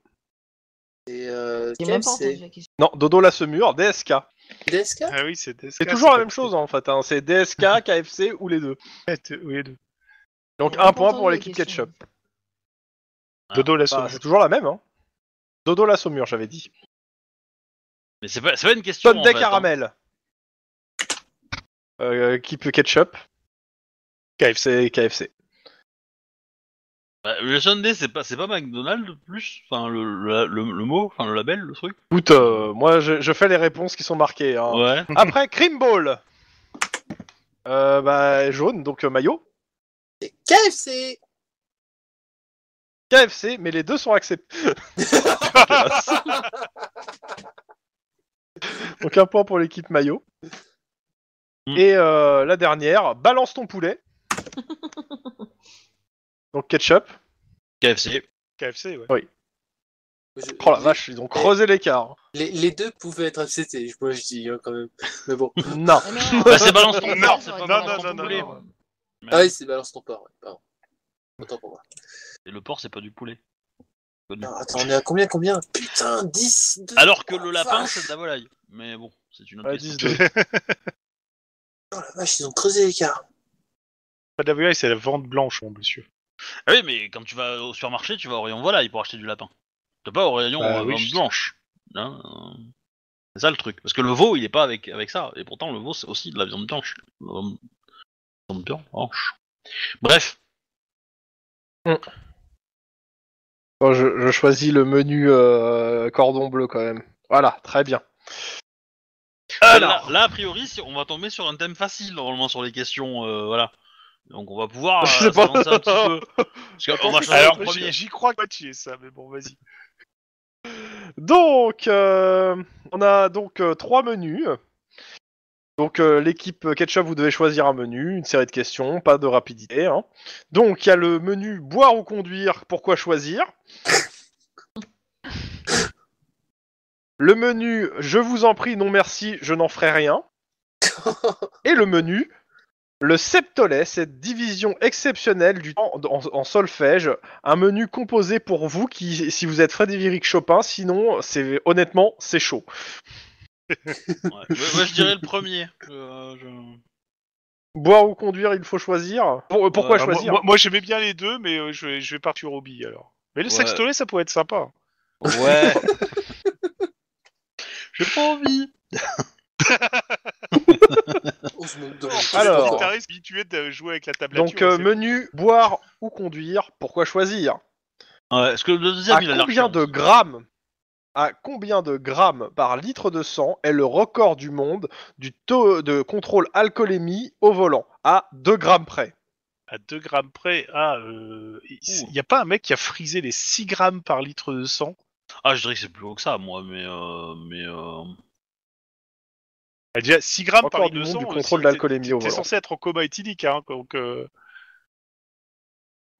Et euh, pas la question. Non, Dodo la saumure, DSK. DSK Ah oui, c'est DSK. C'est toujours la même chose en fait. hein. C'est DSK, KFC ou les deux. Oui, les deux. Donc J'ai un pas point entendu pour la l'équipe question. Ketchup. Dodo la Bah, saumure. c'est toujours la même. Hein. Dodo la saumure, j'avais dit. Mais c'est pas, c'est pas une question. en fait, hein. caramel. Euh, équipe Ketchup? KFC, KFC. Bah, le Sunday c'est pas, c'est pas McDonald's plus, enfin le, le, le, le mot, enfin le label, le truc. Écoute, euh, moi je, je fais les réponses qui sont marquées. hein. Ouais. Après, Cream Ball. Euh, bah, jaune, donc euh, maillot. KFC KFC, mais les deux sont acceptés. donc un point pour l'équipe maillot. Mm. Et euh, la dernière, balance ton poulet. donc ketchup. KFC. KFC, ouais. Je- Oh la vache, ils ont creusé l'écart. Les, les deux pouvaient être acceptés, moi je dis hein, quand même. Mais bon. Non. Ah non, Bah, c'est balance ton non, porc, c'est pas balance balance ton ton poulet. poulet. Ah oui, c'est balance ton porc, ouais, pardon. Autant pour moi. Et le porc c'est pas du poulet. Non, attends, on est à combien, combien? Putain, 10 2, Alors que le lapin c'est de la volaille. Mais bon, c'est une autre Ouais, question. 10-2. Oh la vache, ils ont creusé l'écart. Pas de la volaille, c'est la vente blanche, mon monsieur. Ah oui, mais quand tu vas au supermarché, tu vas au rayon volaille pour acheter du lapin. Tu vas pas au rayon Bah euh, oui, je- blanche. Hein, euh, c'est ça le truc. Parce que le veau, il est pas avec, avec ça. Et pourtant, le veau, c'est aussi de la viande blanche. Euh, Viande blanche. Bref. Bon, je, je choisis le menu euh, cordon bleu quand même. Voilà, très bien. Là, là, a priori, si- on va tomber sur un thème facile, normalement, sur les questions. euh, voilà. Donc, on va pouvoir Je euh, sais pas. s'avancer un petit peu. Parce qu'on va choisir Alors, le premier. j'y j'y crois moitié, ça, mais bon, vas-y. Donc, euh, on a donc euh, trois menus. Donc, euh, l'équipe Ketchup, vous devez choisir un menu, une série de questions, pas de rapidité. hein. Donc, il y a le menu boire ou conduire, pourquoi choisir? Le menu je vous en prie, non merci, je n'en ferai rien. Et le menu Le septolet, cette division exceptionnelle du temps en, en solfège, un menu composé pour vous qui, si vous êtes Frédéric Chopin, sinon, c'est honnêtement, c'est chaud. Ouais. Moi, je dirais le premier. Euh, je- Boire ou conduire, il faut choisir. Pour- pourquoi Ah, moi- choisir Moi, moi, j'aimais bien les deux, mais euh, je, vais, je vais partir au bi alors. Mais le Ouais. sextolet, ça pourrait être sympa. Ouais. J'ai pas envie. On se moque de mon Alors. Les corps. guitaristes habitués de jouer avec la tablature. Donc, euh, c'est- menu boire ou conduire, pourquoi choisir? Ouais, est-ce que le deuxième, À il a l'air combien chiant, de grammes à combien de grammes par litre de sang est le record du monde du taux de contrôle alcoolémie au volant? À 2 grammes près. À 2 grammes près, ah, euh, il n'y a pas un mec qui a frisé les 6 grammes par litre de sang? Ah, je dirais que c'est plus haut que ça, moi, mais. Euh, mais euh... Ah, Déjà, 6 grammes par litre du de sang. du euh, contrôle d'alcoolémie t'es- au T'es volant. censé être en coma éthylique, hein, donc...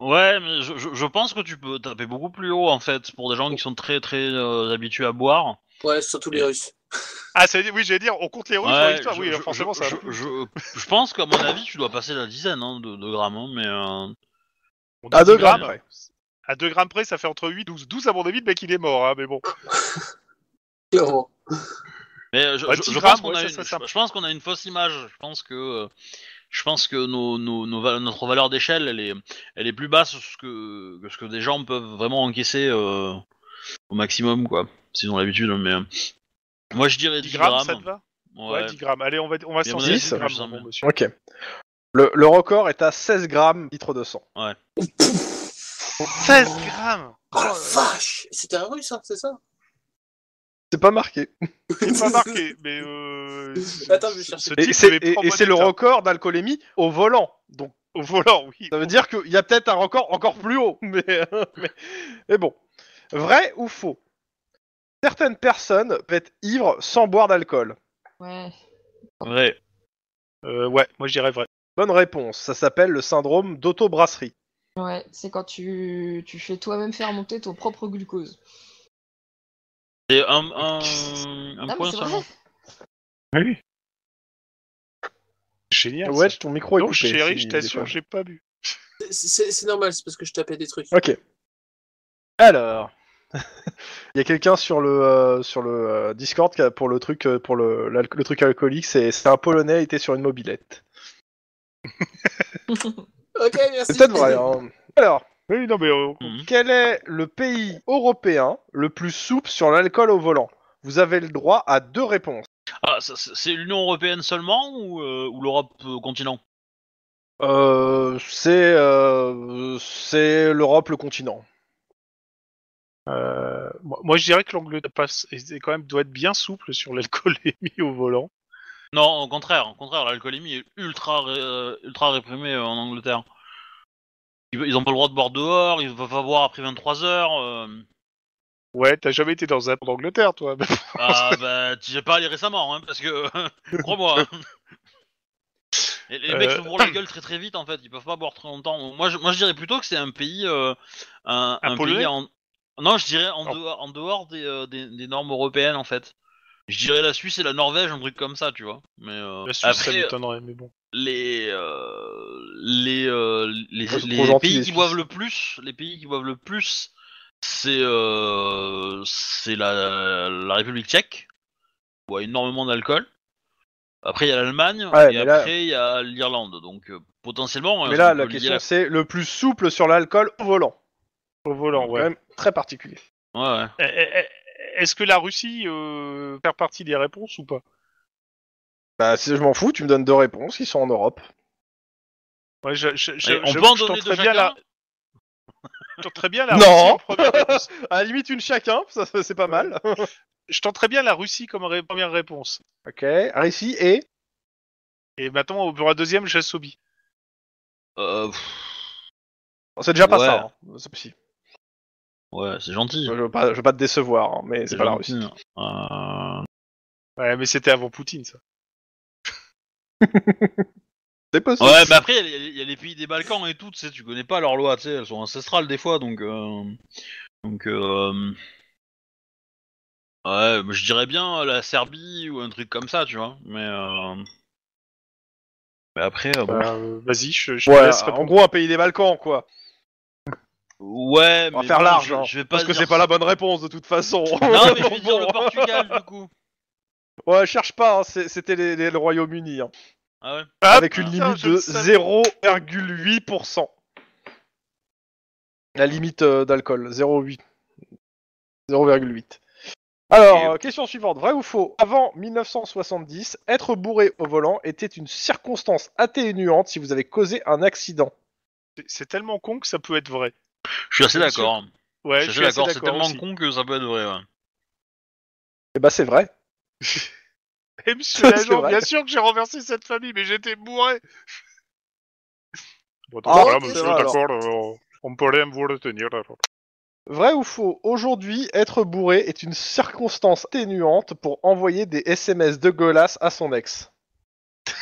Ouais, mais je, je, je pense que tu peux taper beaucoup plus haut, en fait, pour des gens qui sont très très euh, habitués à boire. Ouais, surtout les Russes. Ah, ça veut dire, oui, j'allais dire, on compte les Russes dans Ouais, l'histoire, je, oui, je- forcément, je, ça. je, je, je pense qu'à mon avis, tu dois passer la dizaine hein, de, de grammes, hein, mais. Euh... On dit À 2 10 grammes près. À 2 grammes près, ça fait entre 8 et 12. 12, à mon avis, le mec, il est mort, hein, mais bon. Clairement. Mais je, Ouais, je- 10 je grammes, pense qu'on ouais, a ça une, serait je, sympa. je pense qu'on a une fausse image. Je pense que euh, je pense que nos, nos, nos val- notre valeur d'échelle, elle est, elle est plus basse que, que ce que des gens peuvent vraiment encaisser euh, au maximum, quoi. S'ils ont l'habitude, mais euh, moi je dirais 10, 10 grammes, ça te va? Ouais. Ouais, 10 grammes. Allez, on va, on va Mais à s'en mon avis, 10 c'est grammes, bon monsieur. Ok. Le, le record est à 16 grammes litre de sang. 16 grammes Oh la vache C'était un russe, hein, c'est ça? C'est pas marqué. C'est pas marqué, mais euh... Attends, je vais ce- chercher. ce Et c'est le record d'alcoolémie au volant. Donc Au volant, oui. ça veut dire qu'il y a peut-être un record encore plus haut. Mais, mais, mais bon. Vrai ou faux? Certaines personnes peuvent être ivres sans boire d'alcool. Ouais. Ouais. Euh, ouais, moi je dirais vrai. Bonne réponse. Ça s'appelle le syndrome d'autobrasserie. Ouais, c'est quand tu, tu fais toi-même faire monter ton propre glucose. C'est un, un, un Ah, mais point c'est seulement. vrai. Oui. Génial. Ouais, ça. ton micro est Donc, coupé. chérie, je t'assure, j'ai pas bu. C'est- C'est c'est normal, c'est parce que je tapais des trucs. Ok. Alors, il y a quelqu'un sur le euh, sur le euh, Discord qui a- pour le truc euh, pour le, l'alco- le truc alcoolique, c'est c'est un Polonais il était sur une mobilette. Ok, merci. C'est peut-être vrai. hein. Alors, Oui, non, mais euh, Mhm. quel est le pays européen le plus souple sur l'alcool au volant? Vous avez le droit à deux réponses. Ah, ça- c'est c'est l'Union européenne seulement ou, euh, ou l'Europe euh, continent? Euh, c'est euh, c'est l'Europe, le continent. euh, moi, moi, je dirais que l'Angleterre passe, et c'est quand même doit être bien souple sur l'alcoolémie au volant. Non, au contraire, au contraire, l'alcoolémie est ultra, ré- euh, ultra réprimée euh, en Angleterre. Ils, ont pas le droit de boire dehors, ils peuvent pas boire après 23 heures. euh. Ouais, t'as jamais été dans un d'Angleterre, toi. Ah bah, tu sais pas aller récemment, hein, parce que crois-moi. hein. Les mecs Euh. se bourrent la gueule très très vite en fait, ils peuvent pas boire très longtemps. Moi je, moi, je dirais plutôt que c'est un pays, euh, un, Un un Polonais pays en, non je dirais en Non. dehors, en dehors des, euh, des, des normes européennes en fait. Je dirais la Suisse et la Norvège, un truc comme ça, tu vois. Mais euh, La Suisse, ça après, m'étonnerait, mais bon. les euh, les euh, les, Trop- trop les gentil, pays les qui Suisses. boivent le plus, les pays qui boivent le plus, c'est euh, c'est la, la République tchèque, qui boit énormément d'alcool. Après il y a l'Allemagne Ouais, et mais là- après il y a l'Irlande. Donc euh, potentiellement. Mais on là, peut la lier question c'est le plus souple sur l'alcool au volant. Au volant, Quand ouais. même très particulier. Ouais, ouais. Eh, eh, eh, Est-ce que la Russie euh, fait partie des réponses ou pas? Bah, si je m'en fous, tu me donnes deux réponses qui sont en Europe. Ouais, je, je, je, on peut en que je donner deux bien chacun. la, je tenterais bien la Non. Russie en première réponse. À la limite, une chacun, ça, ça, c'est pas mal. Je tenterais bien la Russie comme ré- première réponse. ok, ici et? Et maintenant, pour la deuxième, je laisse Obi. Euh, pff, C'est déjà pas Ouais. ça, hein. c'est possible. Ouais, c'est gentil. Je veux pas, je veux pas te décevoir, hein, mais c'est pas la. Russie. Euh, Ouais, mais c'était avant Poutine, ça. C'est possible. Ouais, mais après, il y, a- il y a les pays des Balkans et tout, tu sais, tu connais pas leurs lois, tu sais, elles sont ancestrales des fois, donc. euh, Donc. euh, Ouais, mais je dirais bien la Serbie ou un truc comme ça, tu vois, mais. euh, Mais après, euh, bon. Bah, euh, Vas-y, je, je te Ouais, laisse en gros, un pays des Balkans, quoi. Ouais, On va mais faire bon, large, je, hein, je vais pas Parce que dire c'est pas la bonne réponse, de toute façon. Non, mais je vais dire le. Portugal, du coup. Ouais, cherche pas, hein, c'est- c'était les- les- le Royaume-Uni. hein. Ah ouais Ah, avec une putain, limite je de le savais. 0,8%. La limite euh, d'alcool, 0,8. 0,8. Alors, Et- euh, question suivante, vrai ou faux? Avant 1970, être bourré au volant était une circonstance atténuante si vous avez causé un accident. C'est- C'est tellement con que ça peut être vrai. Je suis assez d'accord. Ouais, Je suis assez d'accord, c'est tellement aussi. con que ça peut être vrai. ouais. Eh bah c'est vrai. Et monsieur C'est l'agent, vrai. bien sûr que j'ai renversé cette famille, mais j'étais bourré. Bon, Ah, voilà, monsieur, d'accord, euh, on peut rien vous retenir. alors. Vrai ou faux Aujourd'hui, être bourré est une circonstance atténuante pour envoyer des SMS de gueulasse à son ex.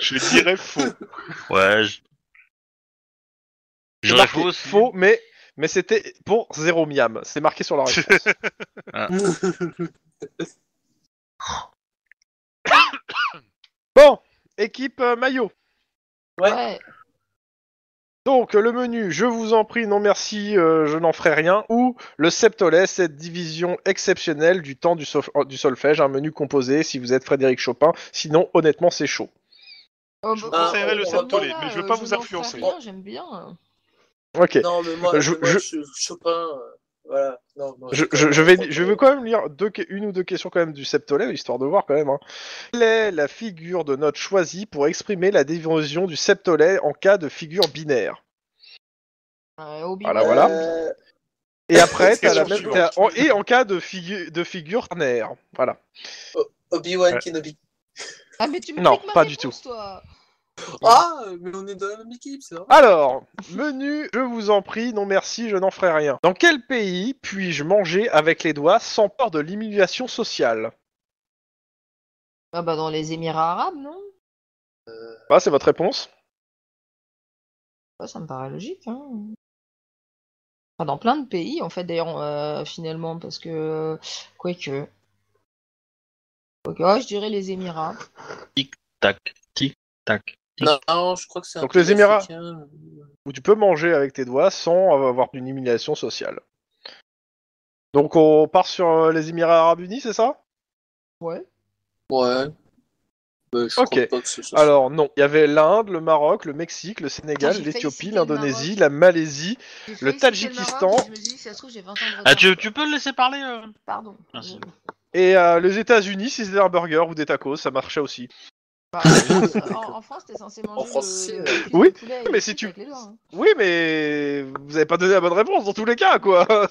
Je dirais faux. Ouais, je... C'est J'aurais marqué faux aussi. Faux, mais, mais c'était pour zéro miam. C'est marqué sur la réponse. bon, équipe euh, maillot. Ouais. Ouais. Donc le menu, je vous en prie, non merci, euh, je n'en ferai rien. Ou le Septolet, cette division exceptionnelle du temps du, euh, du solfège, un menu composé si vous êtes Frédéric Chopin. Sinon, honnêtement, c'est chaud. Oh, Je bah, conseillerais oh, le Septolet, voilà, mais je veux pas vous influencer. rien, J'aime bien. Ok. Non, mais moi, Je- mais moi, je- je- Chopin, euh, voilà. Non, Je, je- je vais, je veux quand même lire deux, une ou deux questions quand même du Septolet, histoire de voir quand même. Hein. Quelle est la figure de note choisie pour exprimer la division du Septolet en cas de figure binaire? Euh, Obi-Wan, Voilà, voilà. Euh, Et après, t'as la même, en- et en cas de, figu- de figure ternaire. Voilà. Obi-Wan Ouais. Kenobi. Ah, mais tu me Non, pas du toi. Ah, mais on est dans la même équipe, c'est vrai. Alors, menu, je vous en prie, non merci, je n'en ferai rien. Dans quel pays puis-je manger avec les doigts sans peur de l'humiliation sociale? Ah, bah, dans les Émirats Arabes, non? Ah, c'est votre réponse? Ouais, Ça me paraît logique. Hein. Enfin, dans plein de pays, en fait, d'ailleurs, euh, finalement, parce que. euh, Quoique. Quoique, ouais, je dirais les Émirats. Tac, tic, tac. Non, non, je crois que c'est un Donc, les Émirats. africain. Où tu peux manger avec tes doigts sans avoir une humiliation sociale. Donc, on part sur euh, les Émirats Arabes Unis, c'est ça? Ouais. Ouais. Bah, je Ok. crois pas que ce soit Alors, non. Il y avait l'Inde, le Maroc, le Mexique, le Sénégal, Putain, j'ai failli l'Éthiopie, citer le l'Indonésie, Maroc. la Malaisie. J'ai Le failli citer Tadjikistan. Maroc, et je me dis, si ça se trouve, j'ai 20 ans de retard. Ah, tu, tu peux le laisser parler euh? Pardon. Merci. Et euh, les États-Unis, si c'était un burger ou des tacos, ça marchait aussi. Bah, euh, en, en France, t'es censé manger En France, le, le cuisse oui, de mais si tu- doigts, hein. Oui, mais vous avez pas donné la bonne réponse dans tous les cas, quoi.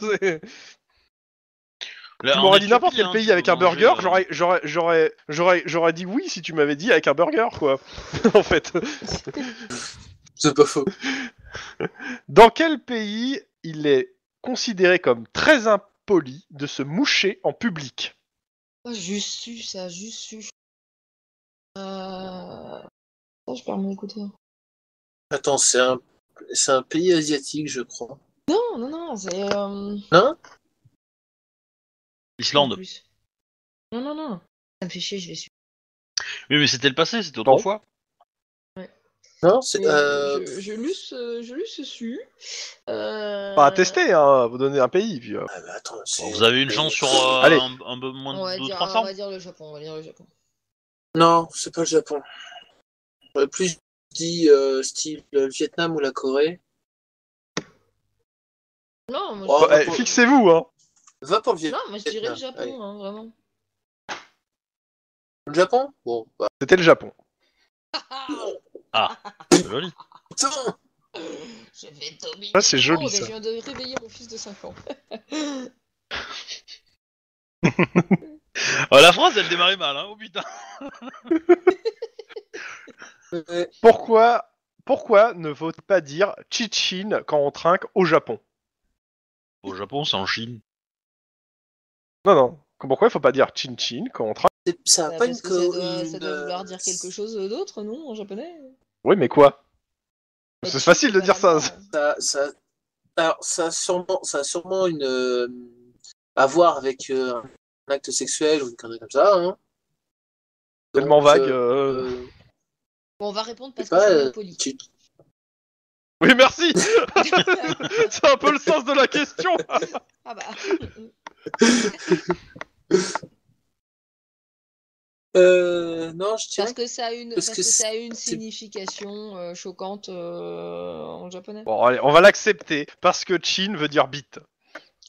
Là, Tu m'aurais dit n'importe quel hein, pays avec un burger, euh, j'aurais, j'aurais, j'aurais, j'aurais, j'aurais dit oui si tu m'avais dit avec un burger, quoi. en fait. C'est pas faux. Dans quel pays il est considéré comme très impoli de se moucher en public? Oh, juste su, ça, juste su. Euh... Je perds mon écouteur. Attends, c'est un... c'est un pays asiatique, je crois. Non, non, non, c'est. Euh... En Islande. Non, non, non. Ça me fait chier, je vais suivre. Oui, mais c'était le passé, c'était autrefois. Non, c'est. Euh... Je, je luce, euh, je su. Euh... Pas à tester, hein. Vous donnez un pays, puis. euh, Ah, bah, attends, Bon, vous avez une chance sur euh, Allez. un, un peu moins de dire, 300 on va dire le Japon, on va dire le Japon. Non, c'est pas le Japon. J'aurais plus dit euh, style le Vietnam ou la Corée. Non, moi, Oh, je... eh, Fixez-vous, hein. Va pour le Vietnam. non, moi, je dirais le Japon, hein, vraiment. Le Japon? Bon, bah. C'était le Japon. C'est joli. Je vais dominer. Ça, c'est joli, Oh, ça. Je viens de réveiller mon fils de 5 ans. Oh, la France, elle démarrait mal, hein. Oh putain. Ouais. Pourquoi, pourquoi ne faut-il pas dire chichin quand on trinque au Japon? Au Japon, c'est en Chine. Non, non. Pourquoi il faut pas dire chin chin quand on trinque? C'est- Ça a Bah, pas parce une que ça doit, une, ça doit vouloir dire euh, quelque chose d'autre, non, en japonais? Oui, mais quoi? Bah, C'est facile de dire ça. la Ça, ça, alors, ça a sûrement, ça a sûrement une, euh, à voir avec euh, un acte sexuel ou une connerie comme ça. Hein. Tellement vague. euh, euh. Bon, on va répondre parce que c'est euh, poli. tu- Oui, merci C'est un peu le sens de la question ah bah. Euh, non, je dirais Parce que ça a une, Parce parce que que ça a une signification euh, choquante euh, en japonais. Bon, allez, on va l'accepter, parce que Chin veut dire bite.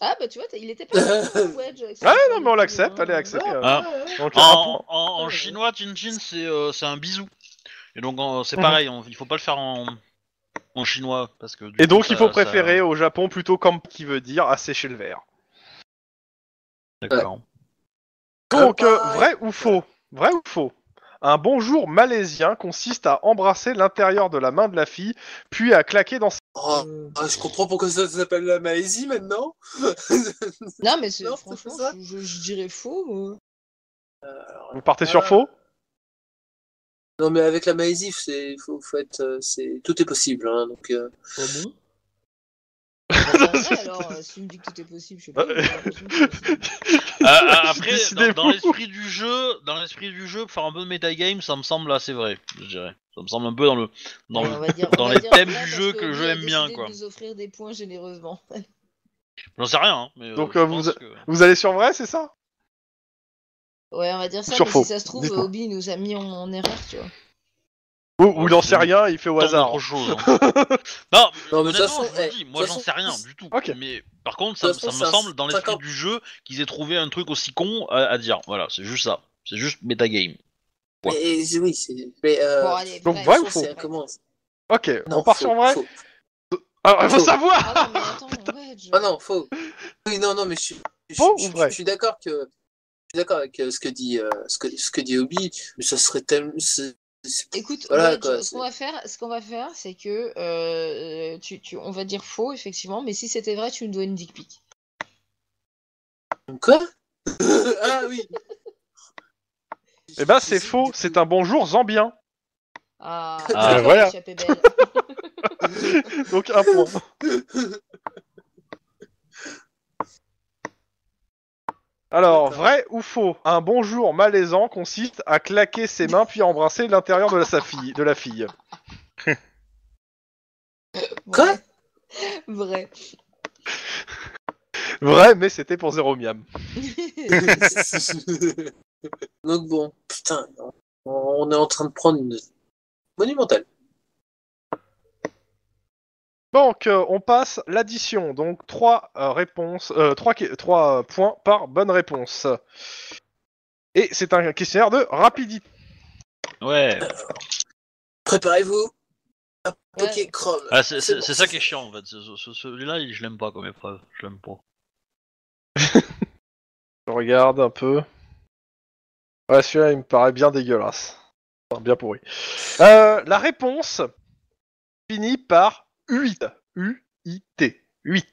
Ah bah tu vois, il était pas Wedge. Ouais, non, mais on l'accepte, allez, euh. Ah. Donc, un En, chinois, Chin Chin, c'est euh, c'est un bisou. Et donc en- c'est pareil, on- il faut pas le faire en, en chinois parce que. du Et coup, donc, ça- il faut ça- préférer au Japon plutôt camp qui veut dire assécher le verre. D'accord. Donc, euh, Ah, vrai ou faux? Vrai ou faux? Un bonjour malaisien consiste à embrasser l'intérieur de la main de la fille, puis à claquer dans sa... Oh, Euh, ah, je comprends pourquoi ça s'appelle la Malaisie maintenant. Non, mais c'est- Non, c'est franchement, ça je, dirais faux. moi. Vous partez sur Ah. faux? Non, mais avec la Malaisie, c'est faut, faut être, euh, c'est tout est possible. Hein, donc, euh, Ah bon? Bah, ouais, alors, euh, si tu me dis que tout est possible, je sais pas. Euh. Euh, euh, après, dans l'esprit du jeu, dans l'esprit du jeu, faire un peu de metagame, ça me semble assez vrai, je dirais. Ça me semble un peu dans le, dans Ouais, le, dire- dans les thèmes du jeu que lui je a l'aime bien, quoi. de nous offrir des points généreusement. J'en sais rien, hein, mais. Donc, je euh, vous pense a- que- Vous allez sur vrai, c'est ça? Ouais, on va dire ça, Sur mais faux. si ça se trouve. Obi nous a mis en, en erreur, tu vois. Ou, ou il en sait rien, il fait au hasard. choses, hein. non, Non, mais façon, je vous eh, dis, de moi j'en sais rien du tout. Ok. Mais par contre, ça, me semble dans l'esprit 50. du jeu qu'ils aient trouvé un truc aussi con à, à dire. Voilà, c'est juste ça. C'est juste metagame. Ouais. mais, oui, c'est. Mais, euh, Bon, allez, donc, vrai, ou faux Ok, Non, on part faux, sur vrai faux. Alors, il faut Faux. savoir Ah non, mais attends, Wedge. Ah non, faux. Oui, non, non, mais je suis, je, Faux je- ou vrai je suis d'accord que. Je suis d'accord avec euh, ce que dit euh, ce que ce que dit Obi, mais ça serait tellement. Écoute, Voilà, Wedge, quoi, ce qu'on va faire, ce qu'on va faire, c'est que euh, tu, tu, on va dire faux effectivement, mais si c'était vrai, tu nous dois une dick pic. Quoi? Ah oui. Eh ben, c'est faux, c'est un bonjour zambien. Ah, Ah, voilà. belle. Donc, un point. Alors, vrai ou faux Un bonjour malaisant consiste à claquer ses mains puis à embrasser l'intérieur de la, sa fille, de la fille. Quoi? Vrai. Vrai. Vrai, mais c'était pour zéro miam. Donc bon, putain, on est en train de prendre une monumentale. Donc, euh, on passe l'addition. Donc, trois euh, réponses, euh, trois, trois euh, points par bonne réponse. Et c'est un questionnaire de rapidité. Ouais. Préparez-vous. à Ouais. Chrome. Ah, c'est bon. ça qui est chiant en fait. Ce- ce- Celui-là, il- je l'aime pas comme épreuve. Je l'aime pas. Je regarde un peu. Ouais, celui-là, il me paraît bien dégueulasse. Enfin, bien pourri. Euh, la réponse finit par 8. U-I-T. 8.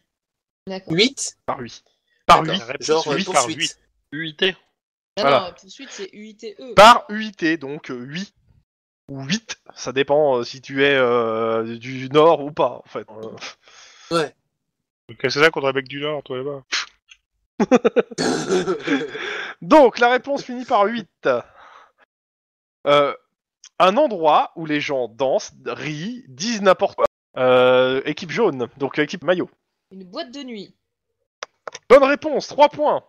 D'accord. 8 Par 8. Par D'accord. 8. Genre Huit euh, par poursuite. huit. UIT. Non, Voilà. non, poursuite, c'est UITE. Par UIT, donc 8. Ou 8. Ça dépend euh, si tu es euh, du nord ou pas, en fait. Euh, Ouais. Donc, c'est ça contre le mec du Nord, toi là-bas. Donc, la réponse finit par 8. Euh, un endroit où les gens dansent, rient, disent n'importe quoi. Euh, équipe jaune, donc équipe maillot. Une boîte de nuit. Bonne réponse, 3 points.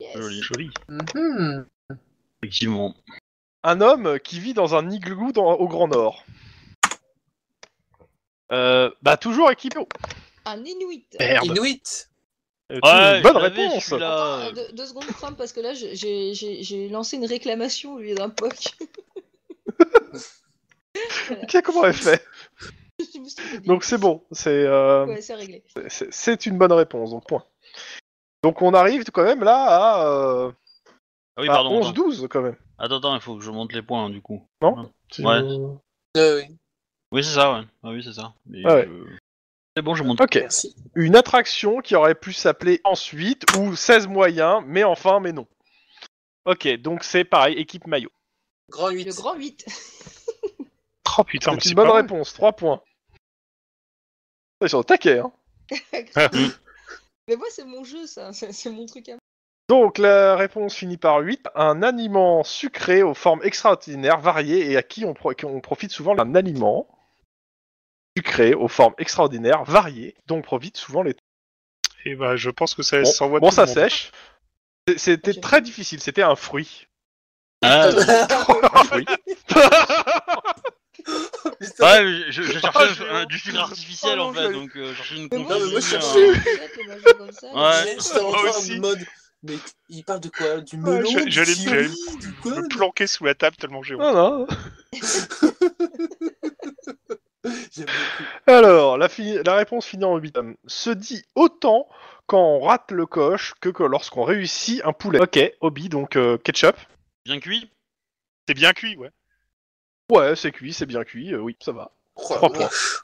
Yes. Joli. Joli. Mhm. Effectivement. Un homme qui vit dans un igloo dans- au Grand Nord. Euh, bah toujours équipe. Un Inuit. Merde. Inuit. Euh, Ouais, bonne réponse. Attends, deux, deux secondes, Chrome, parce que là, j'ai- j'ai j'ai lancé une réclamation au lieu d'un POC. Ok, comment elle fait? Je me suis trompée. Donc c'est bon, c'est euh, Ouais, c'est réglé. c'est- c'est une bonne réponse, donc point. Donc on arrive quand même là à, euh, Ah oui, à pardon. attends. 11-12 quand même. Attends, attends, il faut que je monte les points du coup. Ouais. Euh, oui. Oui, c'est ça, ouais. Ah oui, c'est ça. Mais Ah ouais. je- C'est bon, je monte. Ok. Merci. Une attraction qui aurait pu s'appeler ensuite ou 16 moyens, mais enfin, mais non. Ok, donc c'est pareil, équipe maillot. Grand 8. Le grand 8. Oh putain, mais C'est une bonne pas vrai. réponse, 3 points. Ils sont au taquet, hein. mais moi, c'est mon jeu, ça. C'est c'est mon truc à moi. Donc la réponse finit par 8. Un aliment sucré aux formes extraordinaires, variées et à qui on, pro- on profite souvent un aliment sucré aux formes extraordinaires, variées, dont profite souvent les Et bah, je pense que ça Bon, s'envoie bon, tout ça le monde. sèche. C'était très difficile, c'était un fruit. Ah, Un fruit. Ouais, je, je cherchais Ah, du sucre artificiel Ah, non, en fait, donc euh, je cherchais une Mais moi, Non, mais moi, je confiture, cherchais- euh, Ouais. J'étais encore aussi. en mode. Mais il parle de quoi? Du melon j'allais me- Me planquer sous la table tellement j'ai honte. Non, non. Alors, la, fi- la réponse finit en 8. Se dit autant quand on rate le coche que, que lorsqu'on réussit un poulet. Ok, Obi, donc euh, ketchup. Bien cuit C'est bien cuit, ouais. Ouais, c'est cuit, c'est bien cuit, euh, oui, ça va. Oh, Trois la points. vache.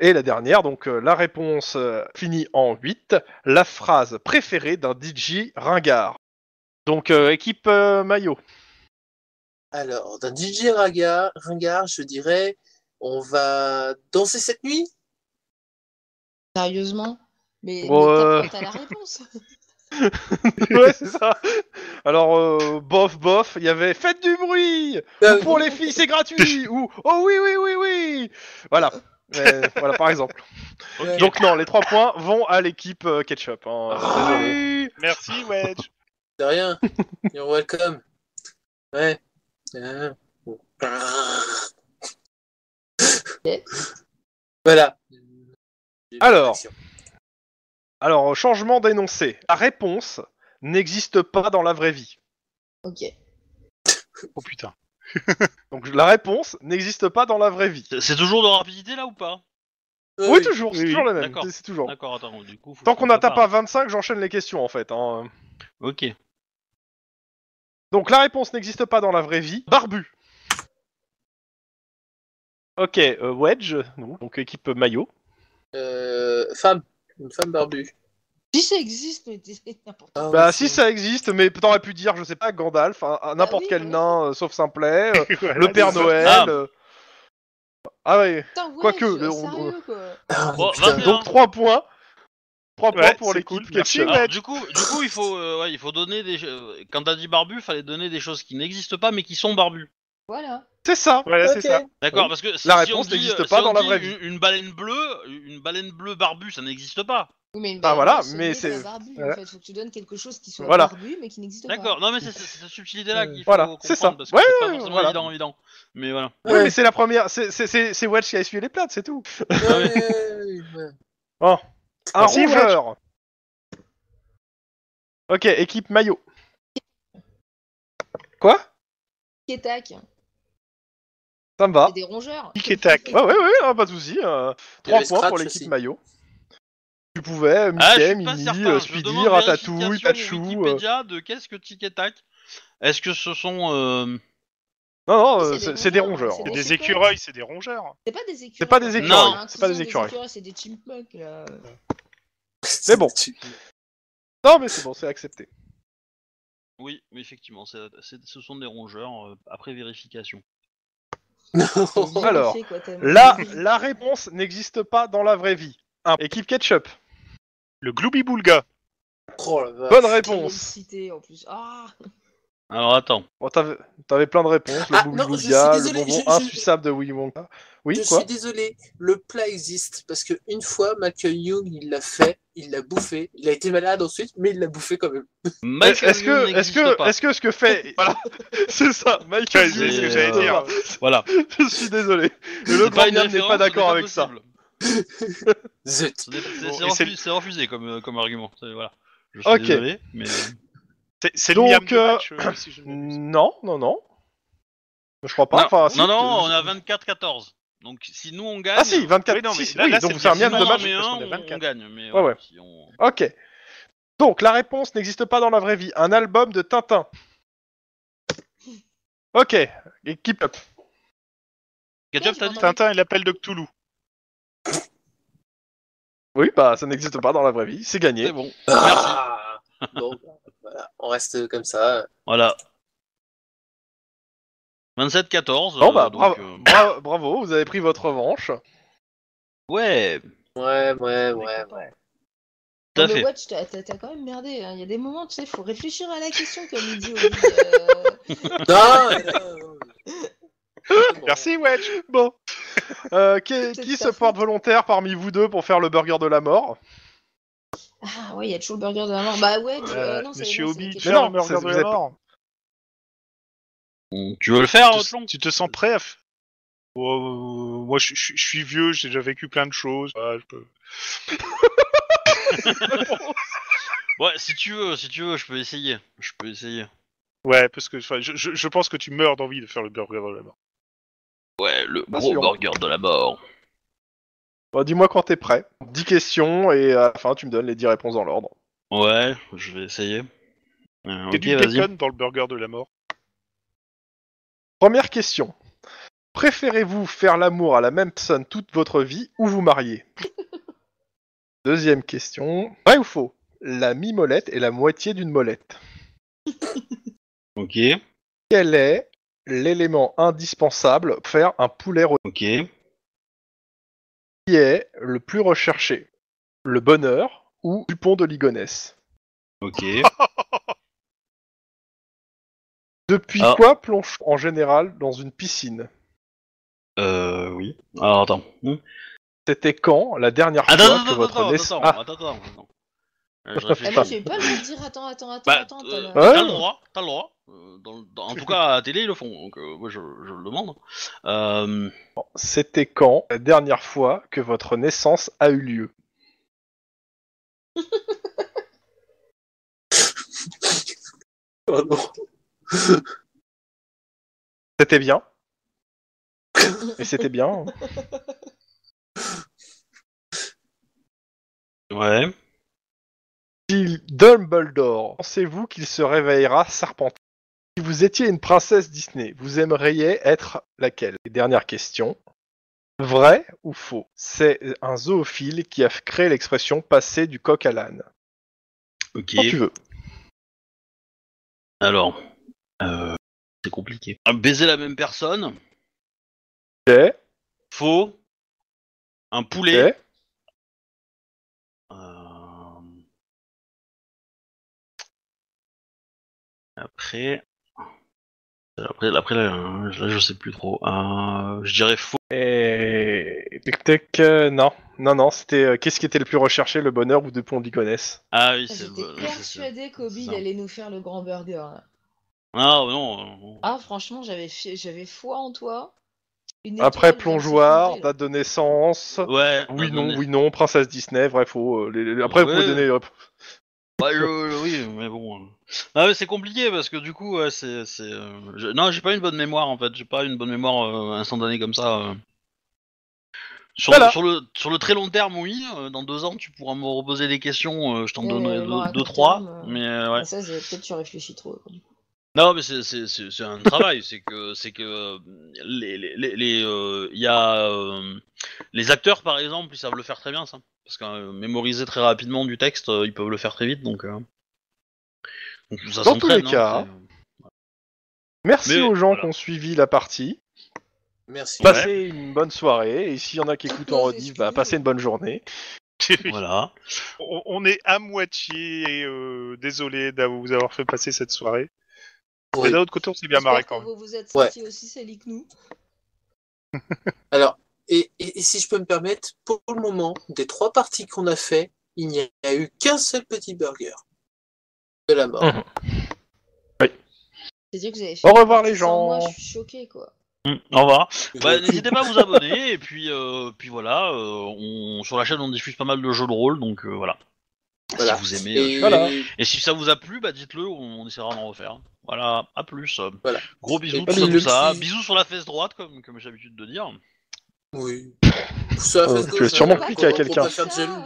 Et la dernière, donc euh, la réponse euh, finit en 8. La phrase préférée d'un DJ ringard. Donc, euh, équipe euh, maillot. Alors, d'un DJ Raga, ringard, je dirais, on va danser cette nuit? Sérieusement? Mais, Bon, mais euh, t'as- t'as la réponse. ouais, c'est ça. Alors, euh, bof, bof, il y avait Faites du bruit Ah, Ou Pour les filles, c'est gratuit Ou Oh oui, oui, oui, oui Voilà. Mais, voilà, par exemple. Donc, non, les trois points vont à l'équipe euh, ketchup. hein. Ah. Désolé. Merci, Wedge. De rien. You're welcome. Ouais. Voilà. Alors. Alors, changement d'énoncé. La réponse n'existe pas dans la vraie vie. Ok. Oh putain. Donc, la réponse n'existe pas dans la vraie vie. C'est- toujours de rapidité là ou pas? Oui, oui. toujours, c'est Oui, toujours oui. la même. D'accord. c'est- C'est toujours. D'accord, attends, du coup. faut Tant qu'on n'atteint pas prépare. 25, j'enchaîne les questions en fait. hein. Ok. Donc la réponse n'existe pas dans la vraie vie. Barbu. Ok, euh, Wedge, non, donc équipe maillot. Euh, femme. Une femme barbue. Si ça existe, mais n'importe quoi. Ah, Bah oui, si ça existe, mais t'aurais pu dire, je sais pas, Gandalf, un- un- n'importe oui, quel voilà. nain, euh, sauf Simplet, euh, Voilà, le Père. Noël. Ah. euh. Ah ouais, Putain, ouais, quoique, je- le- on- sérieux, quoi. Ah, Bon, putain. 21. donc 3 points. 3 Ouais, points pour c'est merci. ketchup. Ouais. Alors, du coup, du coup, il faut, euh, ouais, il faut donner des. Quand t'as dit barbu, fallait donner des choses qui n'existent pas mais qui sont barbues. Voilà. C'est ça. Voilà, c'est Ok. ça. D'accord, Oui. parce que si, La si on réponse dit, n'existe euh, si pas on dans la vraie vie. Une, une baleine bleue, une baleine bleue barbue, ça n'existe pas. Oui, mais une Ah, baleine voilà, bleue, mais c'est- pas barbu, voilà. en fait. Faut que tu donnes quelque chose qui soit Voilà. barbu, mais qui n'existe pas. D'accord. Non, mais c'est c'est- c'est cette subtilité-là qu'il faut voilà, comprendre c'est ça. parce que Ouais, c'est pas ouais, forcément voilà. évident, évident. Mais voilà. Oui, Ouais. mais c'est la première, c'est- c'est c'est- c'est Wedge qui a essuyé les plates, c'est tout. Ouais, ouais, ouais. Un Merci, rongeur. Ok, équipe maillot. Quoi? Tic et tac. Ça me va. C'est des rongeurs. Tic et tac. Ouais, ouais, ouais, hein, pas de souci. Euh, Il y 3 avait points pour l'équipe maillot. Tu pouvais, Mickey, Ah, je suis pas certain. euh, Je Speedy, demande Ratatouille, vérification Tachou. euh. Wikipédia de qu'est-ce que Tic et Tac Est-ce que ce sont euh, Non, non, C'est euh, des c'est c'est des rongeurs, c'est C'est des- écureuils, c'est des rongeurs. C'est pas des écureuils. C'est pas des écureuils, Non, c'est pas des écureuils. C'est des chipmunks, là. Mais bon. Non, mais c'est bon, c'est accepté. Oui, mais effectivement, c'est- c'est- ce sont des rongeurs euh, après vérification. C'est Alors, vérifié, quoi, tellement. La, la réponse n'existe pas dans la vraie vie. Un. Équipe ketchup. Le Glooby-Boulga. Oh la vache. Bonne réponse. cité, en plus. Ah Alors attends. Bon, t'avais t'avais plein de réponses. Le Ah, non, je suis Boubia, le désolé, bonbon je- je- insuissable de Willy Wonka. Oui, je quoi suis désolé, le plat existe parce que une fois Michael Young il l'a fait, il l'a bouffé, il a été malade ensuite, mais il l'a bouffé quand même. Michael Est-ce que, Young est-ce que, pas. est-ce que ce que fait, voilà, c'est ça, Michael. Ouais, c'est ce que Young, j'allais euh, dire. Voilà. Je suis désolé. Le pas Miam n'est pas d'accord avec ça. Zut. C'est Bon, refusé comme, euh, comme argument. Voilà. Je suis Ok. désolé, mais. C'est- C'est Donc, le euh, match, euh, si je. Non, non, non. Je crois pas. non, enfin, si, non, non, on à 24-14. Donc si nous on gagne. Ah si, 24. Oui, non, mais si, là- oui, là, donc c'est un bien. De match. on, 24. on gagne. Mais Ouais, ouais. si on- Ok. Donc la réponse n'existe pas dans la vraie vie. Un album de Tintin. Ok. Équipe up. Ketchup, t'as dit Tintin et l'appel de Cthulhu. Oui, bah ça n'existe pas dans la vraie vie. C'est gagné. C'est bon. Ah bon, on reste comme ça. Voilà. 27-14. Bon euh, bah donc, bravo, euh, bra- bravo, vous avez pris votre revanche. Ouais. Ouais, ouais, ouais, ouais. Tout mais fait. Watch, t'as quand même merdé. hein. Il y a des moments, tu sais, faut réfléchir à la question, comme il dit euh. Non. Merci, Wedge. Bon. Euh, qui se porte volontaire parmi vous deux pour faire le burger de la mort? Ah ouais, il y a toujours le burger de la mort. Bah ouais, Euh, euh, non, c'est Monsieur Obi, la tu non, le burger de vous la mort. Tu veux le faire, Tu te, tu te sens prêt à... f- Oh, euh, moi, je, je- je suis vieux, j'ai déjà vécu plein de choses. Ah, je peux- Ouais, si tu veux, si tu veux, je peux essayer. Je peux essayer. Ouais, parce que je, je, je pense que tu meurs d'envie de faire le burger de la mort. Ouais, le gros sûr. burger de la mort. Bon, Dis-moi quand t'es prêt. 10 questions et à la fin tu me donnes les 10 réponses dans l'ordre. Ouais, je vais essayer. Euh, Il y a ok, du vas-y. bacon dans le burger de la mort. Première question. Préférez-vous faire l'amour à la même personne toute votre vie ou vous marier? Deuxième question. Vrai ou faux? La mi-molette est la moitié d'une molette. Ok, Quel est l'élément indispensable pour faire un poulet rôti? Ok. Qui est le plus recherché Le bonheur ou Dupont de Ligonnès Ok. Depuis Ah. quoi plonge en général dans une piscine? Euh, oui. Alors, attends. Hmm. C'était quand la dernière fois que votre naissance... attends, attends, attends, attends. Euh, je Ah, réfléchis. moi, j'ai pas le droit de dire attends, attends, attends, Bah, attends. euh, t'as Ouais. le droit, t'as le droit. Euh, dans- dans- en tout cas, à la télé, ils le font, donc euh, moi, je, je le demande. Euh, C'était quand la dernière fois que votre naissance a eu lieu? Oh non. C'était bien? Et c'était bien. hein. ouais. Dumbledore, pensez-vous qu'il se réveillera serpentin Si vous étiez une princesse Disney, vous aimeriez être laquelle? Et dernière question. Vrai ou faux? C'est un zoophile qui a créé l'expression passer du coq à l'âne. Ok. Quand tu veux. Alors, euh, c'est compliqué. Euh, Baiser la même personne, Ok, faux. Un poulet. Après. Après, après là, là, je sais plus trop. Euh, je dirais faux. Et... Tic, tic, euh, non, non, non, c'était... euh, Qu'est-ce qui était le plus recherché, le bonheur ou Dupont de Ligonnès Ah oui, c'est J'étais persuadée qu'Obi allait nous faire le grand burger. là. Ah non. euh, Ah, franchement, j'avais fi- j'avais foi en toi. Une Après, étoile plongeoir, date de naissance... Ouais. Oui, non, oui, non, princesse Disney, vrai, faux. euh, les- les- Après, vous Ouais. pouvez donner Ouais, je- je- oui, mais bon. Ah, mais c'est compliqué parce que du coup, ouais, c'est. c'est, euh, je- Non, j'ai pas une bonne mémoire en fait. J'ai pas une bonne mémoire euh, instantanée comme ça. euh. Sur, Voilà. sur, le, sur le très long terme, oui. euh, dans deux ans, tu pourras me reposer des questions. euh, je t'en donnerai à deux, deux, court trois. terme, euh, Mais euh, ouais. Ça, c'est- peut-être tu réfléchis trop. quoi. Non, mais c'est c'est c'est c'est un travail. c'est que c'est que les les les les, euh, il y a euh, les acteurs par exemple, ils savent le faire très bien ça. Parce que euh, mémoriser très rapidement du texte, euh, ils peuvent le faire très vite donc. euh, Donc ça Dans tous les hein, cas, c'est- Merci Mais, aux gens voilà. qui ont suivi la partie. Merci. Passez une bonne soirée. Et s'il y en a qui écoutent en rediff, bah, passez une bonne journée. Voilà. on, on est à moitié euh, désolé d'avoir vous avoir fait passer cette soirée. Oui. Mais d'un autre côté, on s'est bien marré quand même. Vous vous êtes Ouais. aussi que nous. Alors, et, et- et si je peux me permettre, pour le moment, des trois parties qu'on a fait, il n'y a eu qu'un seul petit burger de la mort. Mhm. C'est-à-dire que vous avez fait Au revoir, les sans moi, gens. je suis choquée, quoi. Mm, Au revoir. Bah, n'hésitez pas à vous abonner et puis euh, puis voilà. euh, on, sur la chaîne, on diffuse pas mal de jeux de rôle donc euh, voilà. Voilà. Si vous aimez. Et- euh, Voilà. Et si ça vous a plu, bah dites-le, on, on essaiera d'en refaire. Voilà, à plus. Voilà. Gros bisous, tout ça, tout ça. Bisous sur la fesse droite, comme, comme j'ai l'habitude de dire. Oui. Ça fait tu vas sûrement cliquer à pour- pour quelqu'un.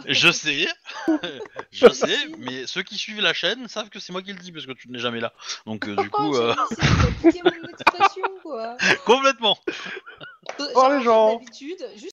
Je sais, je sais, mais ceux qui suivent la chaîne savent que c'est moi qui le dis parce que tu n'es jamais là. Donc euh, du coup, euh, complètement. revoir, les gens. D'habitude,